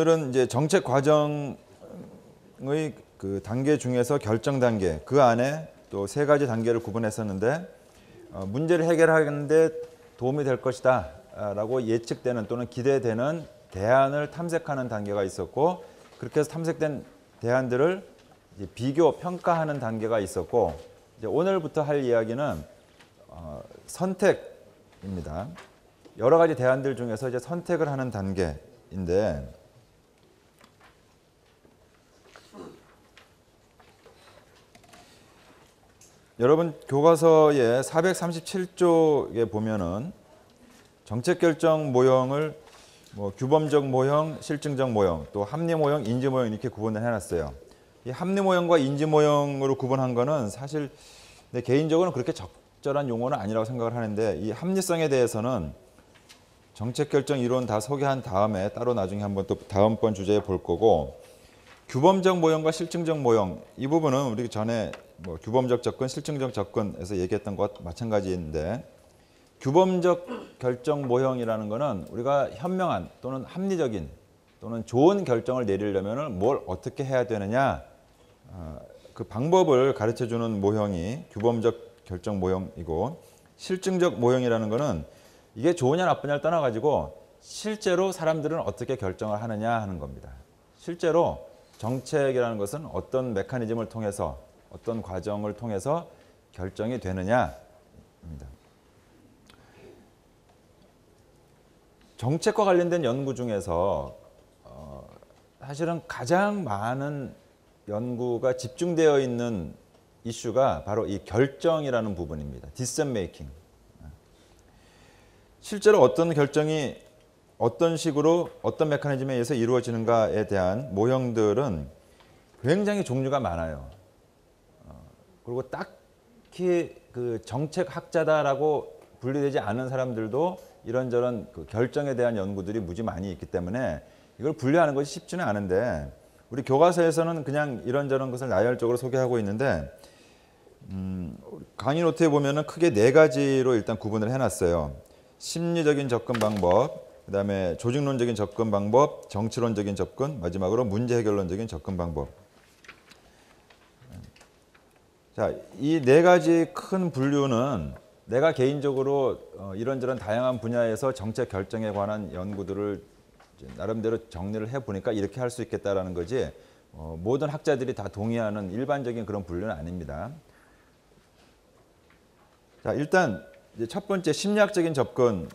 오늘은 이제 정책 과정의 그 단계 중에서 결정 단계 그 안에 또 세 가지 단계를 구분했었는데 어, 문제를 해결하는데 도움이 될 것이다라고 예측되는 또는 기대되는 대안을 탐색하는 단계가 있었고 그렇게 해서 탐색된 대안들을 비교 평가하는 단계가 있었고 오늘부터 할 이야기는 어, 선택입니다. 여러 가지 대안들 중에서 이제 선택을 하는 단계인데 여러분 교과서의 437쪽에 보면은 정책 결정 모형을 뭐 규범적 모형, 실증적 모형, 또 합리 모형, 인지 모형 이렇게 구분을 해놨어요. 이 합리 모형과 인지 모형으로 구분한 거는 사실 내 개인적으로는 그렇게 적절한 용어는 아니라고 생각을 하는데 이 합리성에 대해서는 정책 결정 이론 다 소개한 다음에 따로 나중에 한번 또 다음번 주제에 볼 거고 규범적 모형과 실증적 모형 이 부분은 우리 전에 뭐 규범적 접근, 실증적 접근에서 얘기했던 것 마찬가지인데 규범적 결정 모형이라는 것은 우리가 현명한 또는 합리적인 또는 좋은 결정을 내리려면 뭘 어떻게 해야 되느냐 어, 그 방법을 가르쳐 주는 모형이 규범적 결정 모형이고 실증적 모형이라는 것은 이게 좋으냐 나쁘냐를 떠나가지고 실제로 사람들은 어떻게 결정을 하느냐 하는 겁니다. 실제로 정책이라는 것은 어떤 메커니즘을 통해서 어떤 과정을 통해서 결정이 되느냐입니다. 정책과 관련된 연구 중에서 어, 사실은 가장 많은 연구가 집중되어 있는 이슈가 바로 이 결정이라는 부분입니다. decision making. 실제로 어떤 결정이 어떤 식으로 어떤 메커니즘에 의해서 이루어지는가에 대한 모형들은 굉장히 종류가 많아요. 어, 그리고 딱히 그 정책학자다라고 분류되지 않은 사람들도 이런저런 그 결정에 대한 연구들이 무지 많이 있기 때문에 이걸 분류하는 것이 쉽지는 않은데 우리 교과서에서는 그냥 이런저런 것을 나열적으로 소개하고 있는데 음, 강의 노트에 보면은 크게 네 가지로 일단 구분을 해놨어요. 심리적인 접근 방법, 그 다음에 조직론적인 접근 방법, 정치론적인 접근, 마지막으로 문제 해결론적인 접근 방법. 자, 이 네 가지 큰 분류는 내가 개인적으로 어, 이런저런 다양한 분야에서 정책 결정에 관한 연구들을 나름대로 정리를 해 보니까 이렇게 할 수 있겠다라는 거지 어, 모든 학자들이 다 동의하는 일반적인 그런 분류는 아닙니다. 자, 일단 첫 번째 심리학적인 접근에서는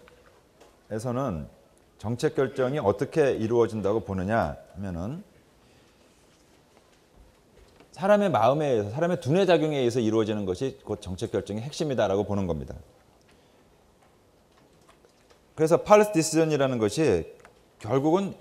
정책 결정이 어떻게 이루어진다고 보느냐 하면은 사람의 마음에 의해서 사람의 두뇌 작용에 의해서 이루어지는 것이 곧 정책 결정의 핵심이다라고 보는 겁니다. 그래서 팔스 디시전이라는 것이 결국은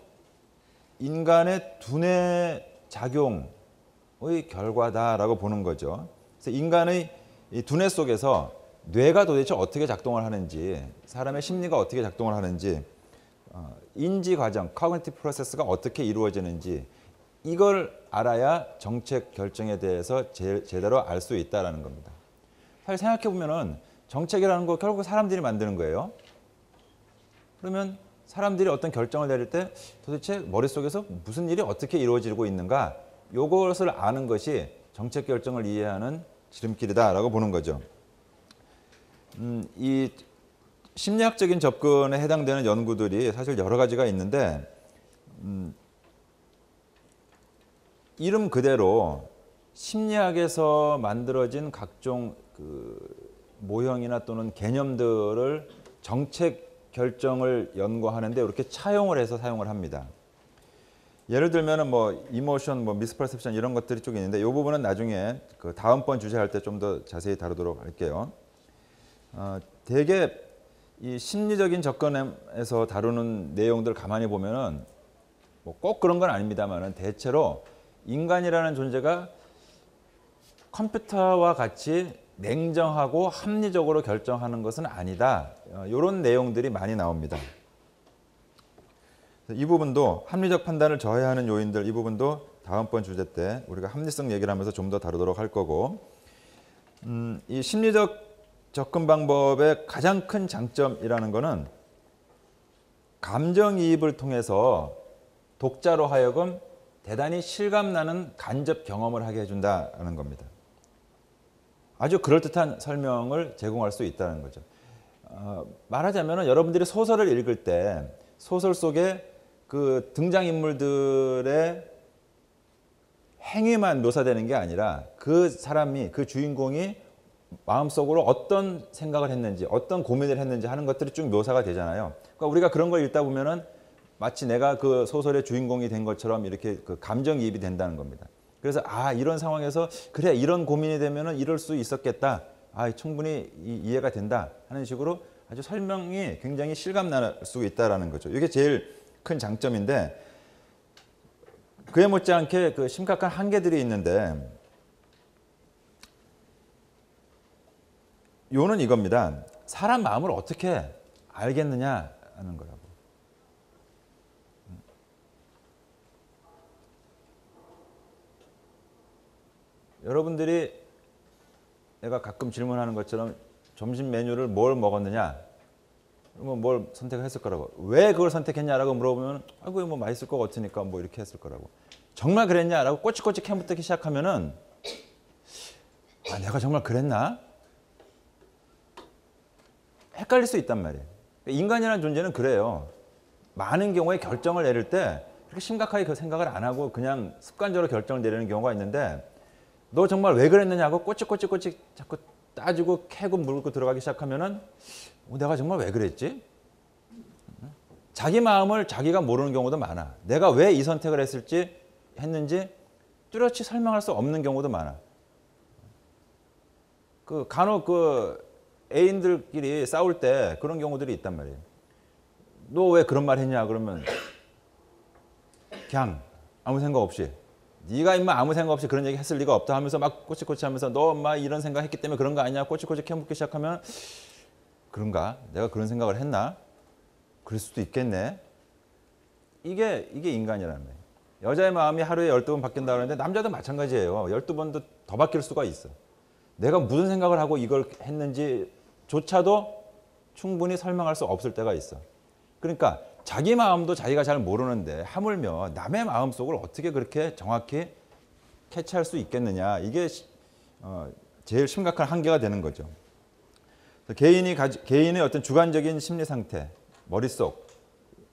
인간의 두뇌 작용의 결과다라고 보는 거죠. 그래서 인간의 두뇌 속에서 뇌가 도대체 어떻게 작동을 하는지, 사람의 심리가 어떻게 작동을 하는지, 어, 인지 과정, cognitive process가 어떻게 이루어지는지 이걸 알아야 정책 결정에 대해서 제, 제대로 알 수 있다라는 겁니다. 사실 생각해 보면은 정책이라는 거 결국 사람들이 만드는 거예요. 그러면 사람들이 어떤 결정을 내릴 때 도대체 머릿속에서 무슨 일이 어떻게 이루어지고 있는가 요것을 아는 것이 정책 결정을 이해하는 지름길이다라고 보는 거죠. 음, 이 심리학적인 접근에 해당되는 연구들이 사실 여러 가지가 있는데 음, 이름 그대로 심리학에서 만들어진 각종 그 모형이나 또는 개념들을 정책 결정을 연구하는데 이렇게 차용을 해서 사용을 합니다. 예를 들면은 뭐 이모션, 뭐 미스퍼셉션 이런 것들이 쭉 있는데 이 부분은 나중에 그 다음번 주제 할 때 좀 더 자세히 다루도록 할게요. 어, 대개 이 심리적인 접근에서 다루는 내용들 가만히 보면은 뭐 꼭 그런 건 아닙니다만은 대체로 인간이라는 존재가 컴퓨터와 같이 냉정하고 합리적으로 결정하는 것은 아니다. 이런 어, 내용들이 많이 나옵니다. 이 부분도 합리적 판단을 저해하는 요인들 이 부분도 다음번 주제 때 우리가 합리성 얘기를 하면서 좀 더 다루도록 할 거고 음, 이 심리적 접근 방법의 가장 큰 장점이라는 것은 감정이입을 통해서 독자로 하여금 대단히 실감나는 간접 경험을 하게 해준다는 겁니다. 아주 그럴듯한 설명을 제공할 수 있다는 거죠. 어, 말하자면 여러분들이 소설을 읽을 때 소설 속에 그 등장인물들의 행위만 묘사되는 게 아니라 그 사람이 그 주인공이 마음속으로 어떤 생각을 했는지 어떤 고민을 했는지 하는 것들이 쭉 묘사가 되잖아요. 그러니까 우리가 그런 걸 읽다 보면은 마치 내가 그 소설의 주인공이 된 것처럼 이렇게 그 감정이입이 된다는 겁니다. 그래서 아 이런 상황에서 그래 이런 고민이 되면은 이럴 수 있었겠다. 아 충분히 이, 해가 된다 하는 식으로 아주 설명이 굉장히 실감 날 수 있다라는 거죠. 이게 제일 큰 장점인데 그에 못지않게 그 심각한 한계들이 있는데 요는 이겁니다. 사람 마음을 어떻게 알겠느냐 하는 거라고. 여러분들이 내가 가끔 질문하는 것처럼 점심 메뉴를 뭘 먹었느냐? 그러면 뭘 선택했을 거라고. 왜 그걸 선택했냐라고 물어보면 아이고 뭐 맛있을 것 같으니까 뭐 이렇게 했을 거라고. 정말 그랬냐라고 꼬치꼬치 캐묻기 시작하면은 아 내가 정말 그랬나? 헷갈릴 수 있단 말이에요. 인간이라는 존재는 그래요. 많은 경우에 결정을 내릴 때 그렇게 심각하게 그 생각을 안 하고 그냥 습관적으로 결정을 내리는 경우가 있는데 너 정말 왜 그랬느냐고 꼬치꼬치꼬치 자꾸 따지고 캐고 물고 들어가기 시작하면은 어, 내가 정말 왜 그랬지? 자기 마음을 자기가 모르는 경우도 많아. 내가 왜 이 선택을 했을지 했는지 뚜렷이 설명할 수 없는 경우도 많아. 그 간혹 그 애인들끼리 싸울 때 그런 경우들이 있단 말이에요. 너 왜 그런 말 했냐 그러면 그냥 아무 생각 없이 네가 임마 아무 생각 없이 그런 얘기 했을 리가 없다 하면서 막 꼬치꼬치 하면서 너 엄마 이런 생각 했기 때문에 그런 거 아니냐 꼬치꼬치 캐묻기 시작하면 그런가? 내가 그런 생각을 했나? 그럴 수도 있겠네. 이게 이게 인간이라는 거예요. 여자의 마음이 하루에 열두 번 바뀐다 그러는데 남자도 마찬가지예요. 열두 번도 더 바뀔 수가 있어. 내가 무슨 생각을 하고 이걸 했는지 조차도 충분히 설명할 수 없을 때가 있어. 그러니까 자기 마음도 자기가 잘 모르는데 하물며 남의 마음 속을 어떻게 그렇게 정확히 캐치할 수 있겠느냐 이게 어, 제일 심각한 한계가 되는 거죠. 개인이 가지, 개인의 어떤 주관적인 심리 상태, 머릿속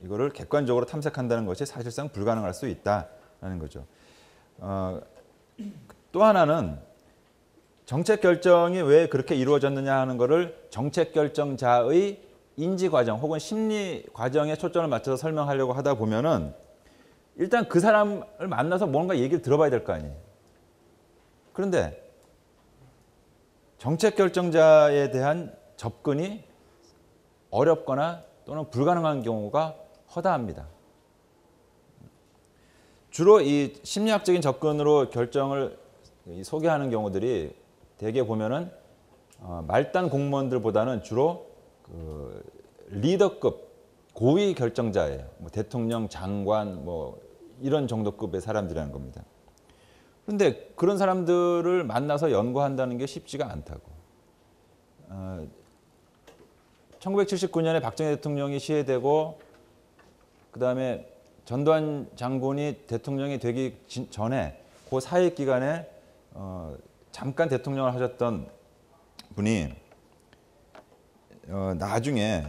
이거를 객관적으로 탐색한다는 것이 사실상 불가능할 수 있다는 거죠. 어, 또 하나는 정책 결정이 왜 그렇게 이루어졌느냐 하는 것을 정책 결정자의 인지 과정 혹은 심리 과정에 초점을 맞춰서 설명하려고 하다 보면은 일단 그 사람을 만나서 뭔가 얘기를 들어봐야 될 거 아니에요. 그런데 정책 결정자에 대한 접근이 어렵거나 또는 불가능한 경우가 허다합니다. 주로 이 심리학적인 접근으로 결정을 소개하는 경우들이 대개 보면은 어, 말단 공무원들보다는 주로 그 리더급 고위 결정자예요. 뭐 대통령, 장관 뭐 이런 정도급의 사람들이라는 겁니다. 그런데 그런 사람들을 만나서 연구한다는 게 쉽지가 않다고. 어, 1979년에 박정희 대통령이 시해되고 그 다음에 전두환 장군이 대통령이 되기 전에 그 사회 기간에 어, 잠깐 대통령을 하셨던 분이 어, 나중에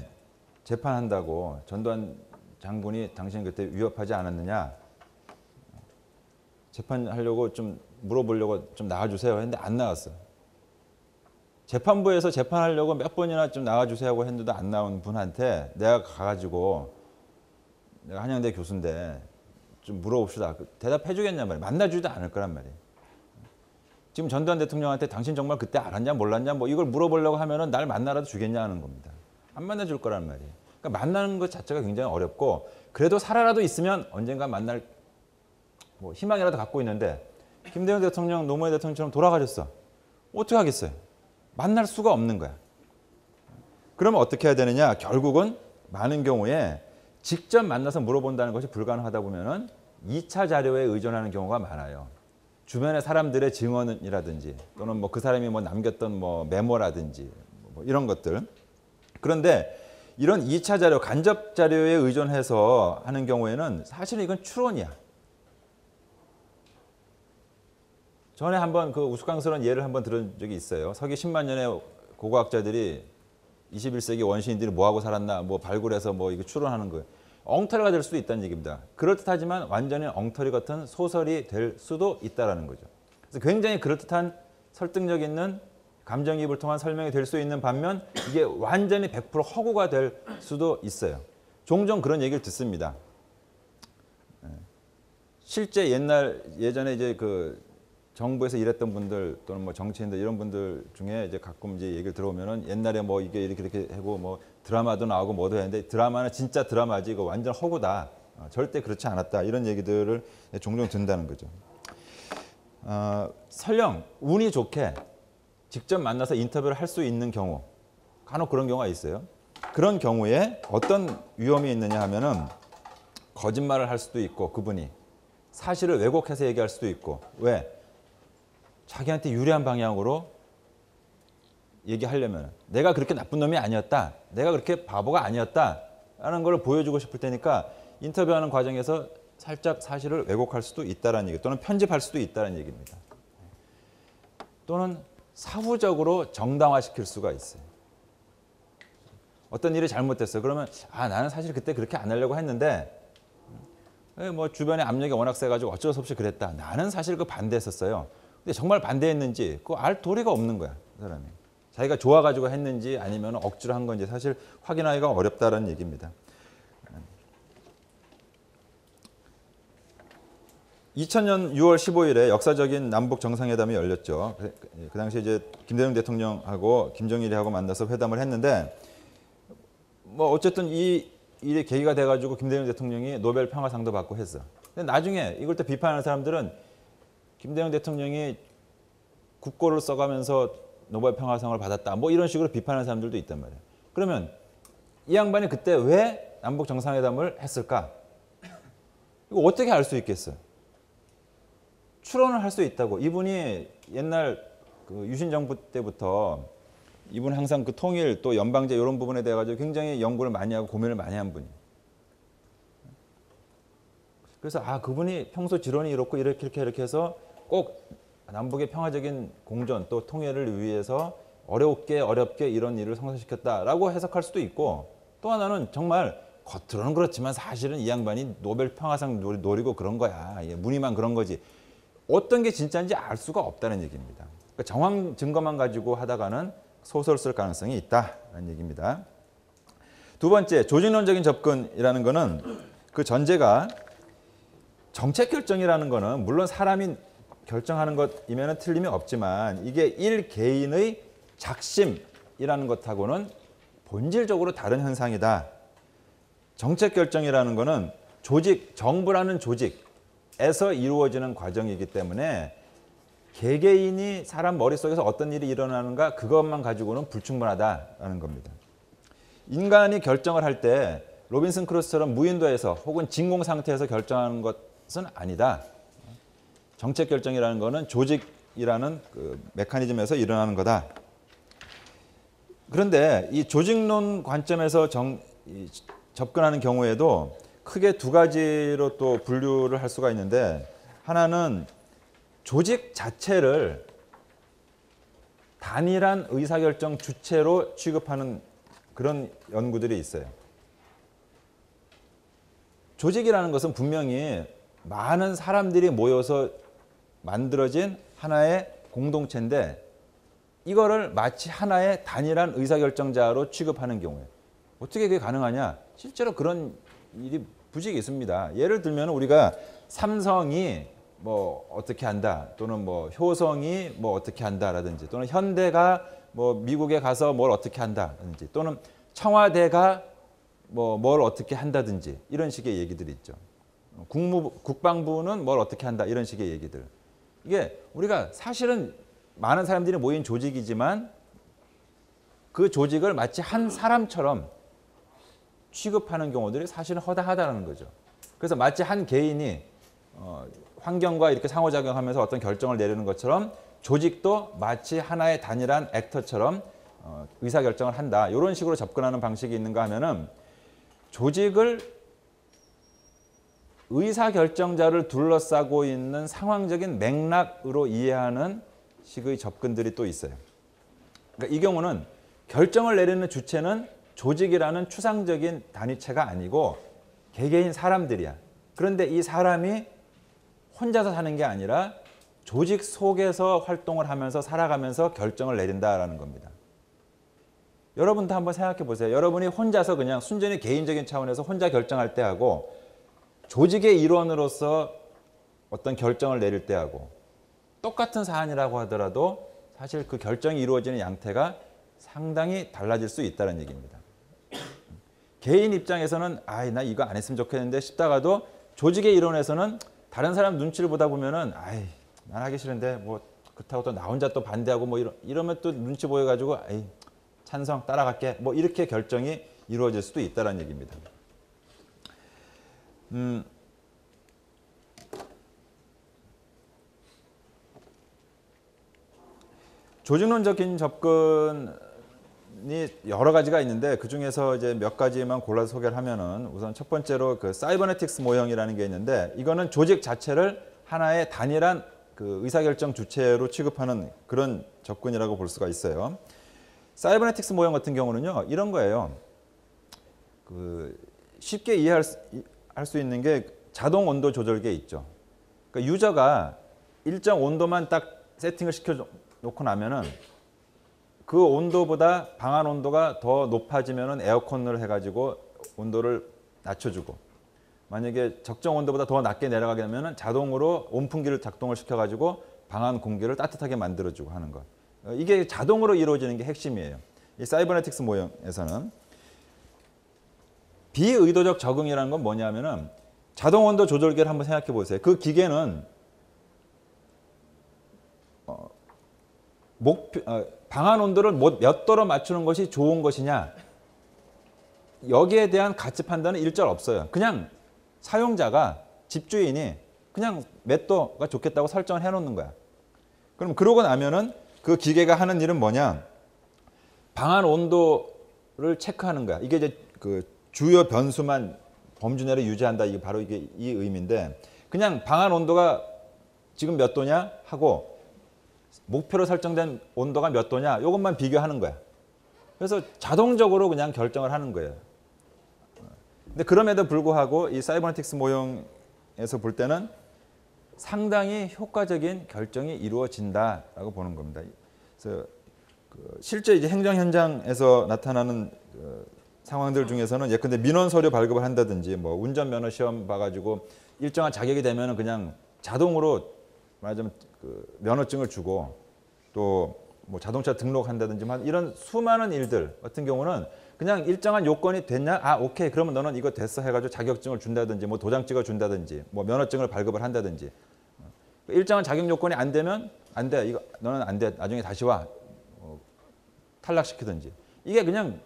재판한다고 전두환 장군이 당신 그때 위협하지 않았느냐 재판하려고 좀 물어보려고 좀 나와주세요 했는데 안 나왔어. 재판부에서 재판하려고 몇 번이나 좀 나와주세요 했는데도 안 나온 분한테 내가 가가지고 내가 한양대 교수인데 좀 물어봅시다. 그 대답해 주겠냐 말이야. 만나주지도 않을 거란 말이에요. 지금 전두환 대통령한테 당신 정말 그때 알았냐 몰랐냐 뭐 이걸 물어보려고 하면은 날 만나라도 주겠냐 하는 겁니다. 안 만나줄 거란 말이에요. 그러니까 만나는 것 자체가 굉장히 어렵고 그래도 살아라도 있으면 언젠가 만날 뭐 희망이라도 갖고 있는데 김대중 대통령, 노무현 대통령처럼 돌아가셨어. 어떻게 하겠어요? 만날 수가 없는 거야. 그러면 어떻게 해야 되느냐? 결국은 많은 경우에 직접 만나서 물어본다는 것이 불가능하다 보면은 2차 자료에 의존하는 경우가 많아요. 주변의 사람들의 증언이라든지 또는 뭐 그 사람이 뭐 남겼던 뭐 메모라든지 뭐 이런 것들. 그런데 이런 2차 자료, 간접 자료에 의존해서 하는 경우에는 사실은 이건 추론이야. 전에 한번 그 우스꽝스러운 예를 한번 들은 적이 있어요. 서기 10만 년에 고고학자들이 21세기 원시인들이 뭐 하고 살았나 뭐 발굴해서 뭐 이거 추론하는 거예요. 엉터리가 될 수도 있다는 얘기입니다. 그럴듯하지만 완전히 엉터리 같은 소설이 될 수도 있다라는 거죠. 그래서 굉장히 그럴듯한 설득력 있는 감정이입을 통한 설명이 될 수 있는 반면 이게 완전히 100% 허구가 될 수도 있어요. 종종 그런 얘기를 듣습니다. 예. 실제 옛날 예전에 이제 그 정부에서 일했던 분들 또는 뭐 정치인들 이런 분들 중에 이제 가끔 이제 얘기를 들어오면은 옛날에 뭐 이게 이렇게 이렇게 하고 뭐 드라마도 나오고 뭐도 했는데 드라마는 진짜 드라마지 이거 완전 허구다. 어, 절대 그렇지 않았다. 이런 얘기들을 종종 듣는다는 거죠. 어, 설령 운이 좋게 직접 만나서 인터뷰를 할 수 있는 경우 간혹 그런 경우가 있어요. 그런 경우에 어떤 위험이 있느냐 하면은 거짓말을 할 수도 있고 그분이 사실을 왜곡해서 얘기할 수도 있고 왜 자기한테 유리한 방향으로 얘기하려면 내가 그렇게 나쁜 놈이 아니었다. 내가 그렇게 바보가 아니었다. 라는 걸 보여주고 싶을 테니까 인터뷰하는 과정에서 살짝 사실을 왜곡할 수도 있다는 얘기 또는 편집할 수도 있다는 얘기입니다. 또는 사후적으로 정당화시킬 수가 있어요. 어떤 일이 잘못됐어요. 그러면 아 나는 사실 그때 그렇게 안 하려고 했는데 뭐 주변에 압력이 워낙 세가지고 어쩔 수 없이 그랬다. 나는 사실 그 반대했었어요. 근데 정말 반대했는지 그 알 도리가 없는 거야 그 사람이. 자기가 좋아가지고 했는지 아니면 억지로 한 건지 사실 확인하기가 어렵다는 얘기입니다. 2000년 6월 15일에 역사적인 남북 정상회담이 열렸죠. 그, 그 당시 이제 김대중 대통령하고 김정일이하고 만나서 회담을 했는데 뭐 어쨌든 이 일이 계기가 돼가지고 김대중 대통령이 노벨 평화상도 받고 했어. 근데 나중에 이걸 또 비판하는 사람들은 김대중 대통령이 국고를 써가면서 노벨 평화상을 받았다. 뭐 이런 식으로 비판하는 사람들도 있단 말이에요. 그러면 이 양반이 그때 왜 남북 정상회담을 했을까? 이거 어떻게 알 수 있겠어요? 추론을 할 수 있다고. 이분이 옛날 그 유신 정부 때부터 이분 항상 그 통일 또 연방제 이런 부분에 대해 가지고 굉장히 연구를 많이 하고 고민을 많이 한 분이. 그래서 아 그분이 평소 지론이 이렇고 이렇게 이렇게 이렇게 해서 꼭 남북의 평화적인 공존 또 통일을 위해서 어렵게 어렵게 이런 일을 성사시켰다라고 해석할 수도 있고 또 하나는 정말 겉으로는 그렇지만 사실은 이 양반이 노벨 평화상 노리고 그런 거야. 무늬만 그런 거지. 어떤 게 진짜인지 알 수가 없다는 얘기입니다. 그러니까 정황 증거만 가지고 하다가는 소설 쓸 가능성이 있다는 얘기입니다. 두 번째, 조직론적인 접근이라는 거는 그 전제가 정책 결정이라는 거는 물론 사람이 결정하는 것이면 틀림이 없지만 이게 일 개인의 작심이라는 것하고는 본질적으로 다른 현상이다. 정책 결정이라는 거는 조직, 정부라는 조직에서 이루어지는 과정이기 때문에 개개인이 사람 머릿속에서 어떤 일이 일어나는가 그것만 가지고는 불충분하다는 겁니다. 인간이 결정을 할 때 로빈슨 크루소처럼 무인도에서 혹은 진공 상태에서 결정하는 것은 아니다. 정책 결정이라는 것은 조직이라는 그 메커니즘에서 일어나는 거다. 그런데 이 조직론 관점에서 정, 접근하는 경우에도 크게 두 가지로 또 분류를 할 수가 있는데 하나는 조직 자체를 단일한 의사결정 주체로 취급하는 그런 연구들이 있어요. 조직이라는 것은 분명히 많은 사람들이 모여서 만들어진 하나의 공동체인데 이거를 마치 하나의 단일한 의사결정자로 취급하는 경우에 어떻게 그게 가능하냐? 실제로 그런 일이 부직이 있습니다. 예를 들면 우리가 삼성이 뭐 어떻게 한다 또는 뭐 효성이 뭐 어떻게 한다라든지 또는 현대가 뭐 미국에 가서 뭘 어떻게 한다든지 또는 청와대가 뭐 뭘 어떻게 한다든지 이런 식의 얘기들이 있죠. 국무 국방부는 뭘 어떻게 한다 이런 식의 얘기들. 이게 우리가 사실은 많은 사람들이 모인 조직이지만 그 조직을 마치 한 사람처럼 취급하는 경우들이 사실은 허다하다는 거죠. 그래서 마치 한 개인이 어, 환경과 이렇게 상호작용하면서 어떤 결정을 내리는 것처럼 조직도 마치 하나의 단일한 액터처럼 어, 의사결정을 한다. 이런 식으로 접근하는 방식이 있는가 하면은 조직을 의사결정자를 둘러싸고 있는 상황적인 맥락으로 이해하는 식의 접근들이 또 있어요. 그러니까 이 경우는 결정을 내리는 주체는 조직이라는 추상적인 단위체가 아니고 개개인 사람들이야. 그런데 이 사람이 혼자서 사는 게 아니라 조직 속에서 활동을 하면서 살아가면서 결정을 내린다라는 겁니다. 여러분도 한번 생각해 보세요. 여러분이 혼자서 그냥 순전히 개인적인 차원에서 혼자 결정할 때 하고 조직의 일원으로서 어떤 결정을 내릴 때 하고 똑같은 사안이라고 하더라도 사실 그 결정이 이루어지는 양태가 상당히 달라질 수 있다는 얘기입니다. 개인 입장에서는 아이 나 이거 안 했으면 좋겠는데 싶다가도 조직의 일원에서는 다른 사람 눈치를 보다 보면은 아이 난 하기 싫은데 뭐 그렇다고 또 나 혼자 또 반대하고 뭐 이러, 이러면 또 눈치 보여가지고 아이 찬성 따라갈게 뭐 이렇게 결정이 이루어질 수도 있다는 얘기입니다. 음, 조직론적인 접근이 여러 가지가 있는데 그 중에서 이제 몇 가지만 골라서 소개를 하면은 우선 첫 번째로 그 사이버네틱스 모형이라는 게 있는데 이거는 조직 자체를 하나의 단일한 그 의사결정 주체로 취급하는 그런 접근이라고 볼 수가 있어요. 사이버네틱스 모형 같은 경우는요 이런 거예요. 그 쉽게 이해할 수, 할 수 있는 게 자동 온도 조절계 있죠. 그러니까 user가 일정 온도만 딱 세팅을 시켜 놓고 나면은 그 온도보다 방안 온도가 더 높아지면은 에어컨을 해가지고 온도를 낮춰주고 만약에 적정 온도보다 더 낮게 내려가게 되면은 자동으로 온풍기를 작동을 시켜가지고 방안 공기를 따뜻하게 만들어주고 하는 것. 이게 자동으로 이루어지는 게 핵심이에요. 이 사이버네틱스 모형에서는 비의도적 적응이라는 건 뭐냐면은 자동 온도 조절기를 한번 생각해 보세요. 그 기계는 어, 목표, 어, 방안 온도를 뭐몇 도로 맞추는 것이 좋은 것이냐 여기에 대한 가치 판단은 일절 없어요. 그냥 사용자가 집주인이 그냥 몇 도가 좋겠다고 설정을 해놓는 거야. 그럼 그러고 나면은 그 기계가 하는 일은 뭐냐? 방안 온도를 체크하는 거야. 이게 이제 그 주요 변수만 범주 내로 유지한다. 이게 바로 이게 이 의미인데 그냥 방안 온도가 지금 몇 도냐 하고 목표로 설정된 온도가 몇 도냐 이것만 비교하는 거야. 그래서 자동적으로 그냥 결정을 하는 거예요. 근데 그럼에도 불구하고 이 사이버네틱스 모형에서 볼 때는 상당히 효과적인 결정이 이루어진다라고 보는 겁니다. 그래서 그 실제 이제 행정 현장에서 나타나는 그 상황들 중에서는 예컨대 민원 서류 발급을 한다든지 뭐 운전 면허 시험 봐가지고 일정한 자격이 되면 그냥 자동으로 말하자면 그 면허증을 주고 또 뭐 자동차 등록한다든지 이런 수많은 일들 같은 경우는 그냥 일정한 요건이 됐냐? 아 오케이 그러면 너는 이거 됐어 해가지고 자격증을 준다든지 뭐 도장 찍어 준다든지 뭐 면허증을 발급을 한다든지 일정한 자격 요건이 안 되면 안 돼. 이거 너는 안 돼. 나중에 다시 와. 어, 탈락시키든지. 이게 그냥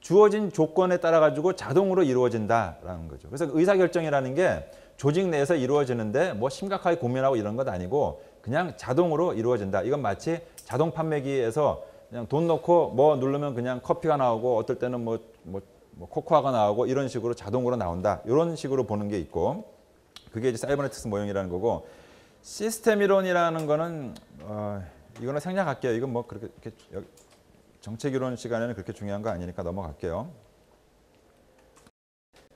주어진 조건에 따라 가지고 자동으로 이루어진다라는 거죠. 그래서 의사결정이라는 게 조직 내에서 이루어지는데 뭐 심각하게 고민하고 이런 것 아니고 그냥 자동으로 이루어진다. 이건 마치 자동 판매기에서 그냥 돈 넣고 뭐 누르면 그냥 커피가 나오고 어떨 때는 뭐, 뭐, 뭐 코코아가 나오고 이런 식으로 자동으로 나온다. 이런 식으로 보는 게 있고 그게 이제 사이버네틱스 모형이라는 거고 시스템 이론이라는 거는 어, 이거는 생략할게요. 이건 뭐 그렇게 정책 이론 시간에는 그렇게 중요한 거 아니니까 넘어갈게요.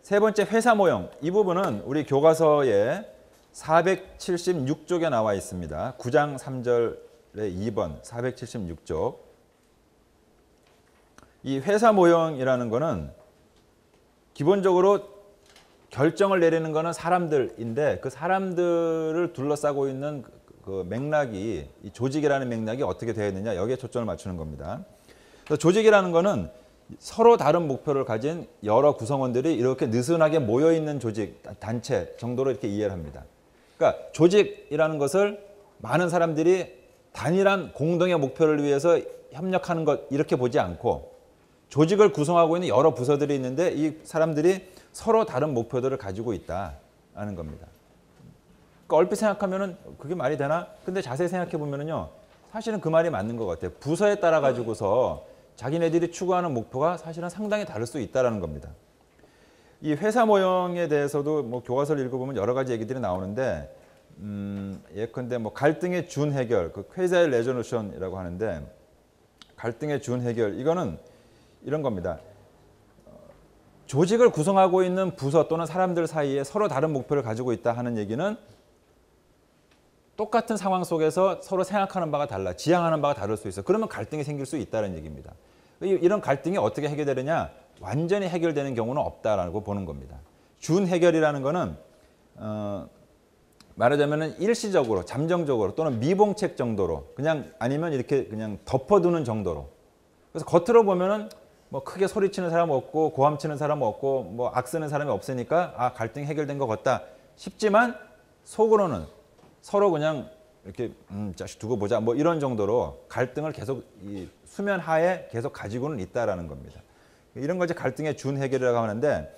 세 번째 회사 모형. 이 부분은 우리 교과서에 476쪽에 나와 있습니다. 9장 3절의 2번 476쪽. 이 회사 모형이라는 거는 기본적으로 결정을 내리는 거는 사람들인데 그 사람들을 둘러싸고 있는 그, 그 맥락이 이 조직이라는 맥락이 어떻게 되어 있느냐 여기에 초점을 맞추는 겁니다. 조직이라는 거는 서로 다른 목표를 가진 여러 구성원들이 이렇게 느슨하게 모여 있는 조직 단체 정도로 이렇게 이해를 합니다. 그러니까 조직이라는 것을 많은 사람들이 단일한 공동의 목표를 위해서 협력하는 것 이렇게 보지 않고 조직을 구성하고 있는 여러 부서들이 있는데 이 사람들이 서로 다른 목표들을 가지고 있다는 겁니다. 그러니까 얼핏 생각하면은 그게 말이 되나? 근데 자세히 생각해 보면은요. 사실은 그 말이 맞는 것 같아요. 부서에 따라 가지고서 자기네들이 추구하는 목표가 사실은 상당히 다를 수 있다는 겁니다. 이 회사 모형에 대해서도 뭐 교과서를 읽어보면 여러 가지 얘기들이 나오는데 음, 예컨대 뭐 갈등의 준 해결, 그 quasi resolution이라고 하는데 갈등의 준 해결 이거는 이런 겁니다. 조직을 구성하고 있는 부서 또는 사람들 사이에 서로 다른 목표를 가지고 있다 하는 얘기는 똑같은 상황 속에서 서로 생각하는 바가 달라, 지향하는 바가 다를 수 있어. 그러면 갈등이 생길 수 있다는 얘기입니다. 이런 갈등이 어떻게 해결되느냐? 완전히 해결되는 경우는 없다라고 보는 겁니다. 준 해결이라는 거는 어, 말하자면은 일시적으로, 잠정적으로 또는 미봉책 정도로 그냥 아니면 이렇게 그냥 덮어두는 정도로. 그래서 겉으로 보면은 뭐 크게 소리치는 사람 없고 고함 치는 사람 없고 뭐 악쓰는 사람이 없으니까 아 갈등이 해결된 것 같다 싶지만 속으로는 서로 그냥 이렇게 음 자식 두고 보자 뭐 이런 정도로 갈등을 계속 이 수면 하에 계속 가지고는 있다라는 겁니다. 이런 걸 이제 갈등의 준 해결이라고 하는데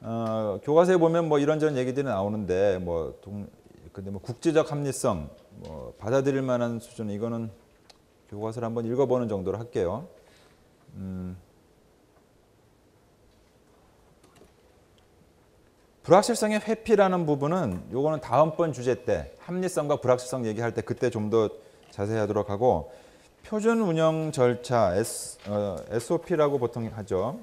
어, 교과서에 보면 뭐 이런저런 얘기들이 나오는데 뭐 동, 근데 뭐 국제적 합리성 뭐 받아들일 만한 수준 이거는 교과서를 한번 읽어보는 정도로 할게요. 음, 불확실성의 회피라는 부분은 요거는 다음번 주제 때 합리성과 불확실성 얘기할 때 그때 좀 더 자세히 하도록 하고 표준 운영 절차 S, 어, SOP라고 보통 하죠.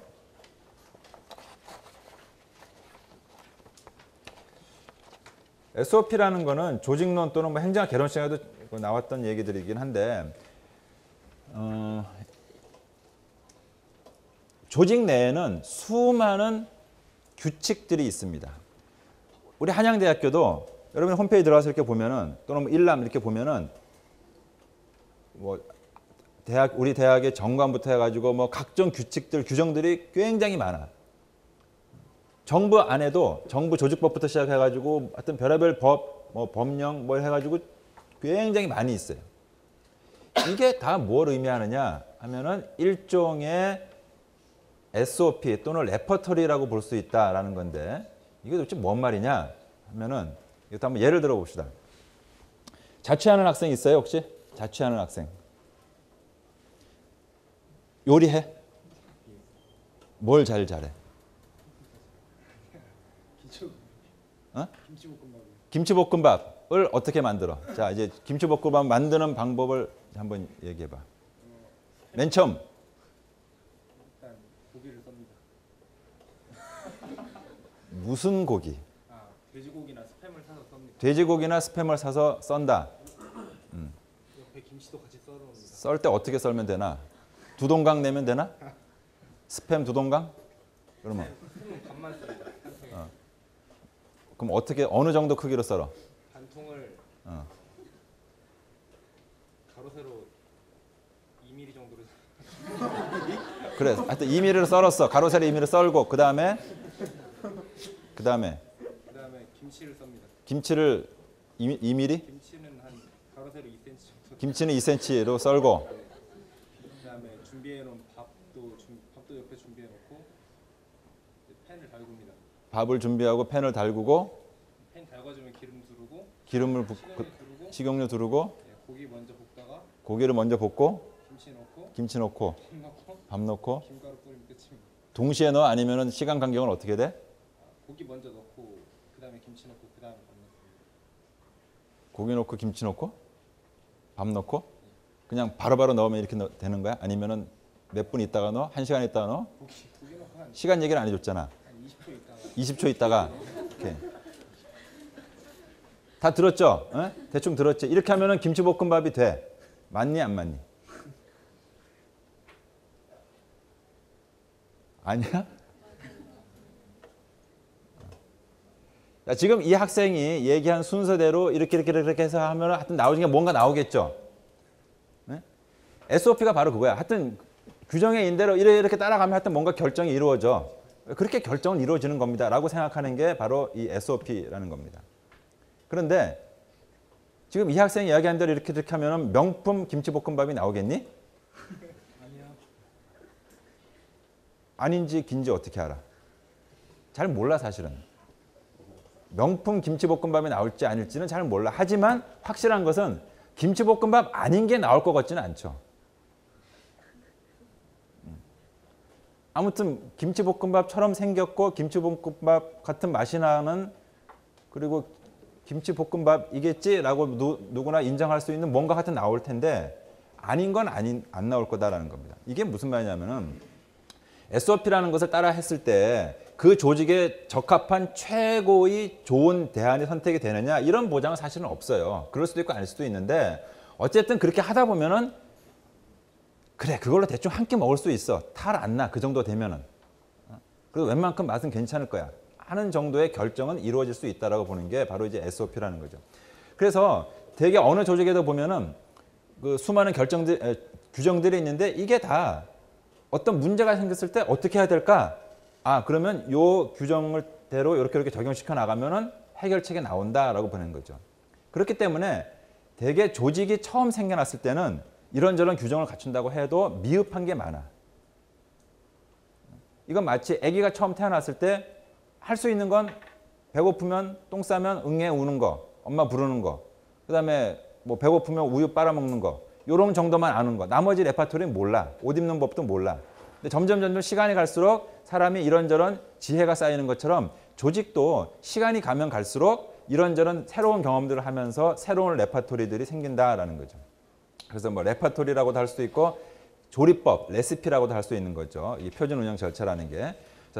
SOP라는 거는 조직론 또는 뭐 행정 개론 시간에도 나왔던 얘기들이긴 한데 어, 조직 내에는 수많은 규칙들이 있습니다. 우리 한양대학교도 여러분 홈페이지 들어가서 이렇게 보면은 또는 뭐 일람 이렇게 보면은 뭐 대학 우리 대학의 정관부터 해가지고 뭐 각종 규칙들 규정들이 굉장히 많아. 정부 안에도 정부 조직법부터 시작해가지고 하여튼 별의별 법, 뭐 법령 뭐 해가지고 굉장히 많이 있어요. 이게 다 뭘 의미하느냐 하면은 일종의 SOP 또는 레퍼터리라고 볼 수 있다라는 건데 이게 도대체 뭔 말이냐 하면은 이것도 한번 예를 들어 봅시다. 자취하는 학생 있어요 혹시? 자취하는 학생. 요리해? 뭘 잘 잘해? 어? 김치볶음밥 을 어떻게 만들어? 자 이제 김치볶음밥 만드는 방법을 한번 얘기해봐. 맨 처음 고기를 썹니다. 무슨 고기? 아 돼지고기나 스팸을 사서 썹니다. 돼지고기나 스팸을 사서 썬다. 옆에 김치도 같이 썰어옵니다. 썰 때 어떻게 썰면 되나? 두 동강 내면 되나? 스팸 두 동강? 그러면 반만 통에 그럼 어떻게 어느 정도 크기로 썰어? 반 통을 어. 가로 세로 2mm 정도로 그래. 하여튼 2mm를 썰었어. 가로 세로 2mm 썰고 그 다음에 그 다음에 그다음에 김치를 썹니다. 김치를 2, 2mm? 김치는 한 가로 세로 2cm 정도. 김치는 2cm로 썰고 그다음에 준비해 놓은 밥도 준, 밥도 옆에 준비해 놓고 팬을 달굽니다. 밥을 준비하고 팬을 달구고 팬 달궈주면 기름 두르고 기름을 붓고 식용유 두르고 식용유 두르고 네, 고기 먼저 볶다가 고기를 먼저 볶고 김치 넣고 김치 넣고 밥 넣고 김가루 뿌리면 끝입니다. 동시에 넣어 아니면은 시간 간격은 어떻게 돼? 고기 먼저 넣고 그다음에 김치 넣고 그다음에 밥 넣습니다. 고기 넣고 김치 넣고 밥 넣고 그냥 바로바로 넣으면 이렇게 넣, 되는 거야? 아니면은 몇 분 있다가 넣어? 한 시간 있다가 넣어? 고기 고기 넣고 한, 시간 얘기를 안 해줬잖아. 한 20초 있다가 20초 있다가 이렇게 다 들었죠? 어? 대충 들었지? 이렇게 하면은 김치볶음밥이 돼. 맞니 안 맞니? 아니야? 지금 이 학생이 얘기한 순서대로 이렇게 이렇게 이렇게 해서 하면 하여튼 나오는 게 뭔가 나오겠죠. 네? SOP가 바로 그거야. 하여튼 규정의 인대로 이렇게 이렇게 따라가면 하여튼 뭔가 결정이 이루어져. 그렇게 결정은 이루어지는 겁니다 라고 생각하는 게 바로 이 SOP라는 겁니다. 그런데 지금 이 학생이 이야기한 대로 이렇게 이렇게 하면 명품 김치볶음밥이 나오겠니? 아닌지 긴지 어떻게 알아? 잘 몰라 사실은. 명품 김치볶음밥이 나올지 아닐지는 잘 몰라. 하지만 확실한 것은 김치볶음밥 아닌 게 나올 것 같지는 않죠. 아무튼 김치볶음밥처럼 생겼고 김치볶음밥 같은 맛이 나는 그리고 김치볶음밥이겠지라고 누, 누구나 인정할 수 있는 뭔가 같은 나올 텐데 아닌 건 아닌 안 나올 거다라는 겁니다. 이게 무슨 말이냐면은 SOP라는 것을 따라 했을 때 그 조직에 적합한 최고의 좋은 대안이 선택이 되느냐 이런 보장은 사실은 없어요. 그럴 수도 있고 아닐 수도 있는데 어쨌든 그렇게 하다 보면은 그래 그걸로 대충 한 끼 먹을 수 있어 탈 안 나 그 정도 되면은 그래도 웬만큼 맛은 괜찮을 거야 하는 정도의 결정은 이루어질 수 있다라고 보는 게 바로 이제 SOP라는 거죠. 그래서 되게 어느 조직에도 보면은 그 수많은 결정들 에, 규정들이 있는데 이게 다 어떤 문제가 생겼을 때 어떻게 해야 될까? 아 그러면 요 규정을 대로 이렇게 이렇게 적용시켜 나가면은 해결책이 나온다라고 보는 거죠. 그렇기 때문에 대개 조직이 처음 생겨났을 때는 이런저런 규정을 갖춘다고 해도 미흡한 게 많아. 이건 마치 아기가 처음 태어났을 때 할 수 있는 건 배고프면 똥 싸면 응애 우는 거, 엄마 부르는 거, 그 다음에 뭐 배고프면 우유 빨아먹는 거, 요런 정도만 아는 거. 나머지 레파토리는 몰라. 옷 입는 법도 몰라. 근데 점점 점점 시간이 갈수록 사람이 이런저런 지혜가 쌓이는 것처럼 조직도 시간이 가면 갈수록 이런저런 새로운 경험들을 하면서 새로운 레파토리들이 생긴다라는 거죠. 그래서 뭐 레파토리라고도 할 수도 있고 조리법, 레시피라고도 할 수 있는 거죠. 이 표준 운영 절차라는 게.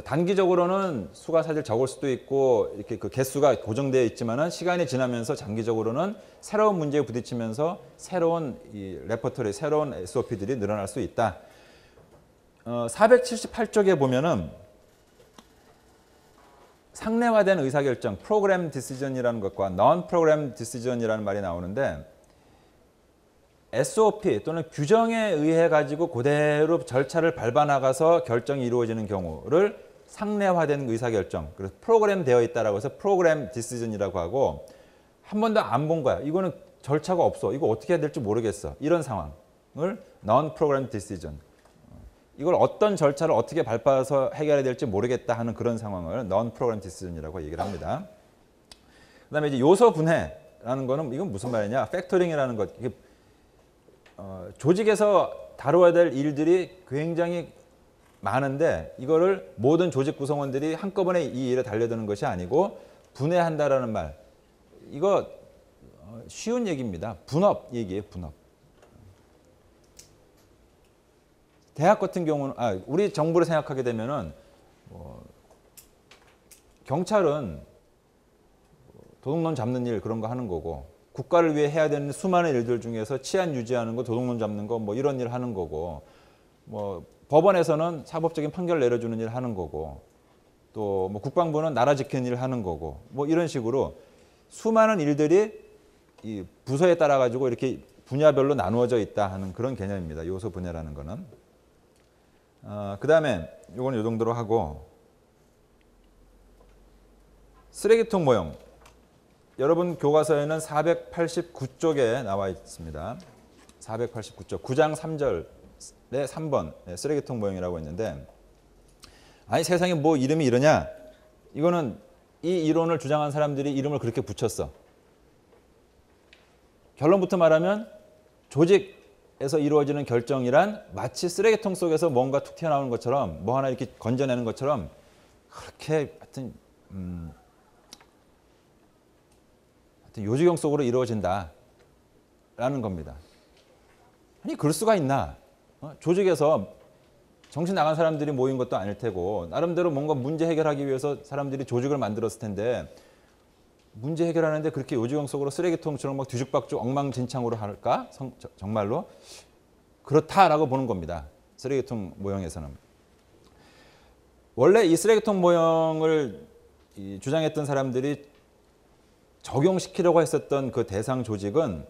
단기적으로는 수가 사실 적을 수도 있고 이렇게 그 개수가 고정되어 있지만은 시간이 지나면서 장기적으로는 새로운 문제에 부딪히면서 새로운 이 레퍼토리, 새로운 SOP들이 늘어날 수 있다. 어, 478쪽에 보면은 상례화된 의사결정, 프로그램 디시전이라는 것과 non 프로그램 디시전이라는 말이 나오는데 SOP 또는 규정에 의해 가지고 그대로 절차를 밟아 나가서 결정이 이루어지는 경우를 상례화된 의사결정, 그래서 프로그램 되어 있다라고 해서 program decision이라고 하고 한 번도 안 본 거야. 이거는 절차가 없어. 이거 어떻게 해야 될지 모르겠어. 이런 상황을 non program decision. 이걸 어떤 절차를 어떻게 밟아서 해결해야 될지 모르겠다 하는 그런 상황을 non program decision이라고 얘기를 합니다. 그다음에 이제 요소 분해라는 거는 이건 무슨 말이냐? factoring이라는 것. 이게 어, 조직에서 다뤄야 될 일들이 굉장히 많은데 이거를 모든 조직 구성원들이 한꺼번에 이 일에 달려드는 것이 아니고 분해한다라는 말. 이거 어, 쉬운 얘기입니다. 분업 얘기예요. 분업. 대학 같은 경우는 아, 우리 정부를 생각하게 되면은 뭐, 경찰은 도둑놈 잡는 일 그런 거 하는 거고 국가를 위해 해야 되는 수많은 일들 중에서 치안 유지하는 거, 도둑놈 잡는 거 뭐 이런 일 하는 거고 뭐 법원에서는 사법적인 판결 내려주는 일 하는 거고 또 뭐 국방부는 나라 지키는 일 하는 거고 뭐 이런 식으로 수많은 일들이 이 부서에 따라 가지고 이렇게 분야별로 나누어져 있다 하는 그런 개념입니다. 요소 분야라는 거는. 어, 그 다음에 요거는 요 정도로 하고 쓰레기통 모형. 여러분 교과서에는 489쪽에 나와 있습니다. 489쪽 9장 3절에 3번 쓰레기통 모형이라고 있는데 아니 세상에 뭐 이름이 이러냐? 이거는 이 이론을 주장한 사람들이 이름을 그렇게 붙였어. 결론부터 말하면 조직 에서 이루어지는 결정이란 마치 쓰레기통 속에서 뭔가 툭 튀어나오는 것처럼 뭐 하나 이렇게 건져내는 것처럼 그렇게 하여튼 음, 하여튼 요지경 속으로 이루어진다라는 겁니다. 아니 그럴 수가 있나? 어? 조직에서 정신 나간 사람들이 모인 것도 아닐 테고 나름대로 뭔가 문제 해결하기 위해서 사람들이 조직을 만들었을 텐데 문제 해결하는데 그렇게 요지경 속으로 쓰레기통처럼 막 뒤죽박죽 엉망진창으로 할까? 성, 저, 정말로 그렇다라고 보는 겁니다. 쓰레기통 모형에서는 원래 이 쓰레기통 모형을 이 주장했던 사람들이 적용시키려고 했었던 그 대상 조직은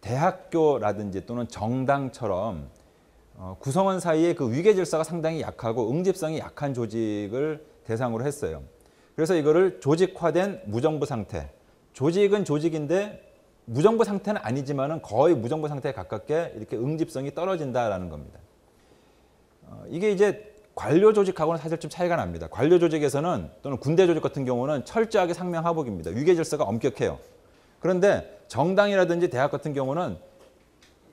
대학교라든지 또는 정당처럼 어, 구성원 사이에 그 위계 질서가 상당히 약하고 응집성이 약한 조직을 대상으로 했어요. 그래서 이거를 조직화된 무정부 상태. 조직은 조직인데 무정부 상태는 아니지만은 거의 무정부 상태에 가깝게 이렇게 응집성이 떨어진다라는 겁니다. 어, 이게 이제 관료 조직하고는 사실 좀 차이가 납니다. 관료 조직에서는 또는 군대 조직 같은 경우는 철저하게 상명하복입니다. 위계 질서가 엄격해요. 그런데 정당이라든지 대학 같은 경우는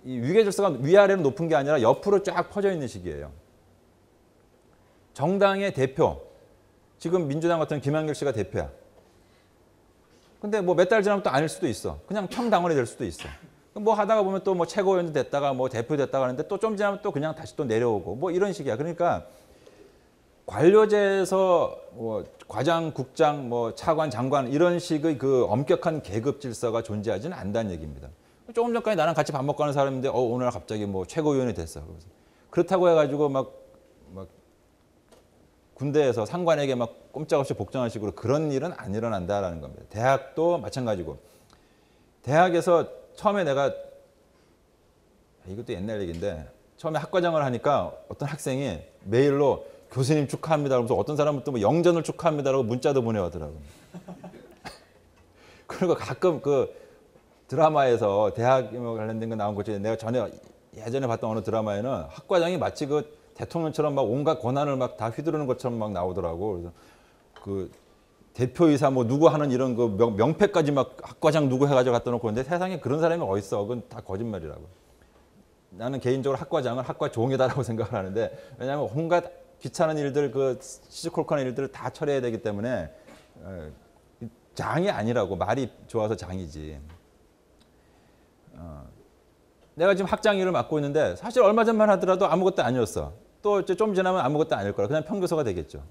이 위계 질서가 위아래로 높은 게 아니라 옆으로 쫙 퍼져 있는 식이에요. 정당의 대표 지금 민주당 같은 김한길 씨가 대표야. 근데 뭐 몇 달 지나면 또 아닐 수도 있어. 그냥 평당원이 될 수도 있어. 뭐 하다가 보면 또 뭐 최고위원도 됐다가 뭐 대표 됐다가 하는데 또 좀 지나면 또 그냥 다시 또 내려오고 뭐 이런 식이야. 그러니까 관료제에서 뭐 과장, 국장, 뭐 차관, 장관 이런 식의 그 엄격한 계급 질서가 존재하지는 않다는 얘기입니다. 조금 전까지 나랑 같이 밥 먹고 하는 사람인데 어 오늘 갑자기 뭐 최고위원이 됐어. 그래서 그렇다고 해가지고 막, 막 군대에서 상관에게 막 꼼짝없이 복종하는 식으로 그런 일은 안 일어난다라는 겁니다. 대학도 마찬가지고 대학에서 처음에 내가 이것도 옛날 얘기인데 처음에 학과장을 하니까 어떤 학생이 메일로 교수님 축하합니다. 그러면서 어떤 사람은 또 뭐 영전을 축하합니다라고 문자도 보내오더라고. 그리고 가끔 그 드라마에서 대학 뭐 관련된 거 나온 거 중에 내가 전에 예전에 봤던 어느 드라마에는 학과장이 마치 그 대통령처럼 막 온갖 권한을 막 다 휘두르는 것처럼 막 나오더라고. 그래서 그 대표이사 뭐 누구 하는 이런 그 명, 명패까지 막 학과장 누구 해가지고 갖다 놓고 근데 세상에 그런 사람이 어딨어. 그건 다 거짓말이라고. 나는 개인적으로 학과장을 학과 종이다라고 생각을 하는데 왜냐하면 온갖 귀찮은 일들 그 시시콜콜한 일들을 다 처리해야 되기 때문에 어, 장이 아니라고 말이 좋아서 장이지. 어, 내가 지금 학장 일을 맡고 있는데 사실 얼마 전만 하더라도 아무것도 아니었어. 또 좀 지나면 아무것도 아닐 거라. 그냥 평교서가 되겠죠.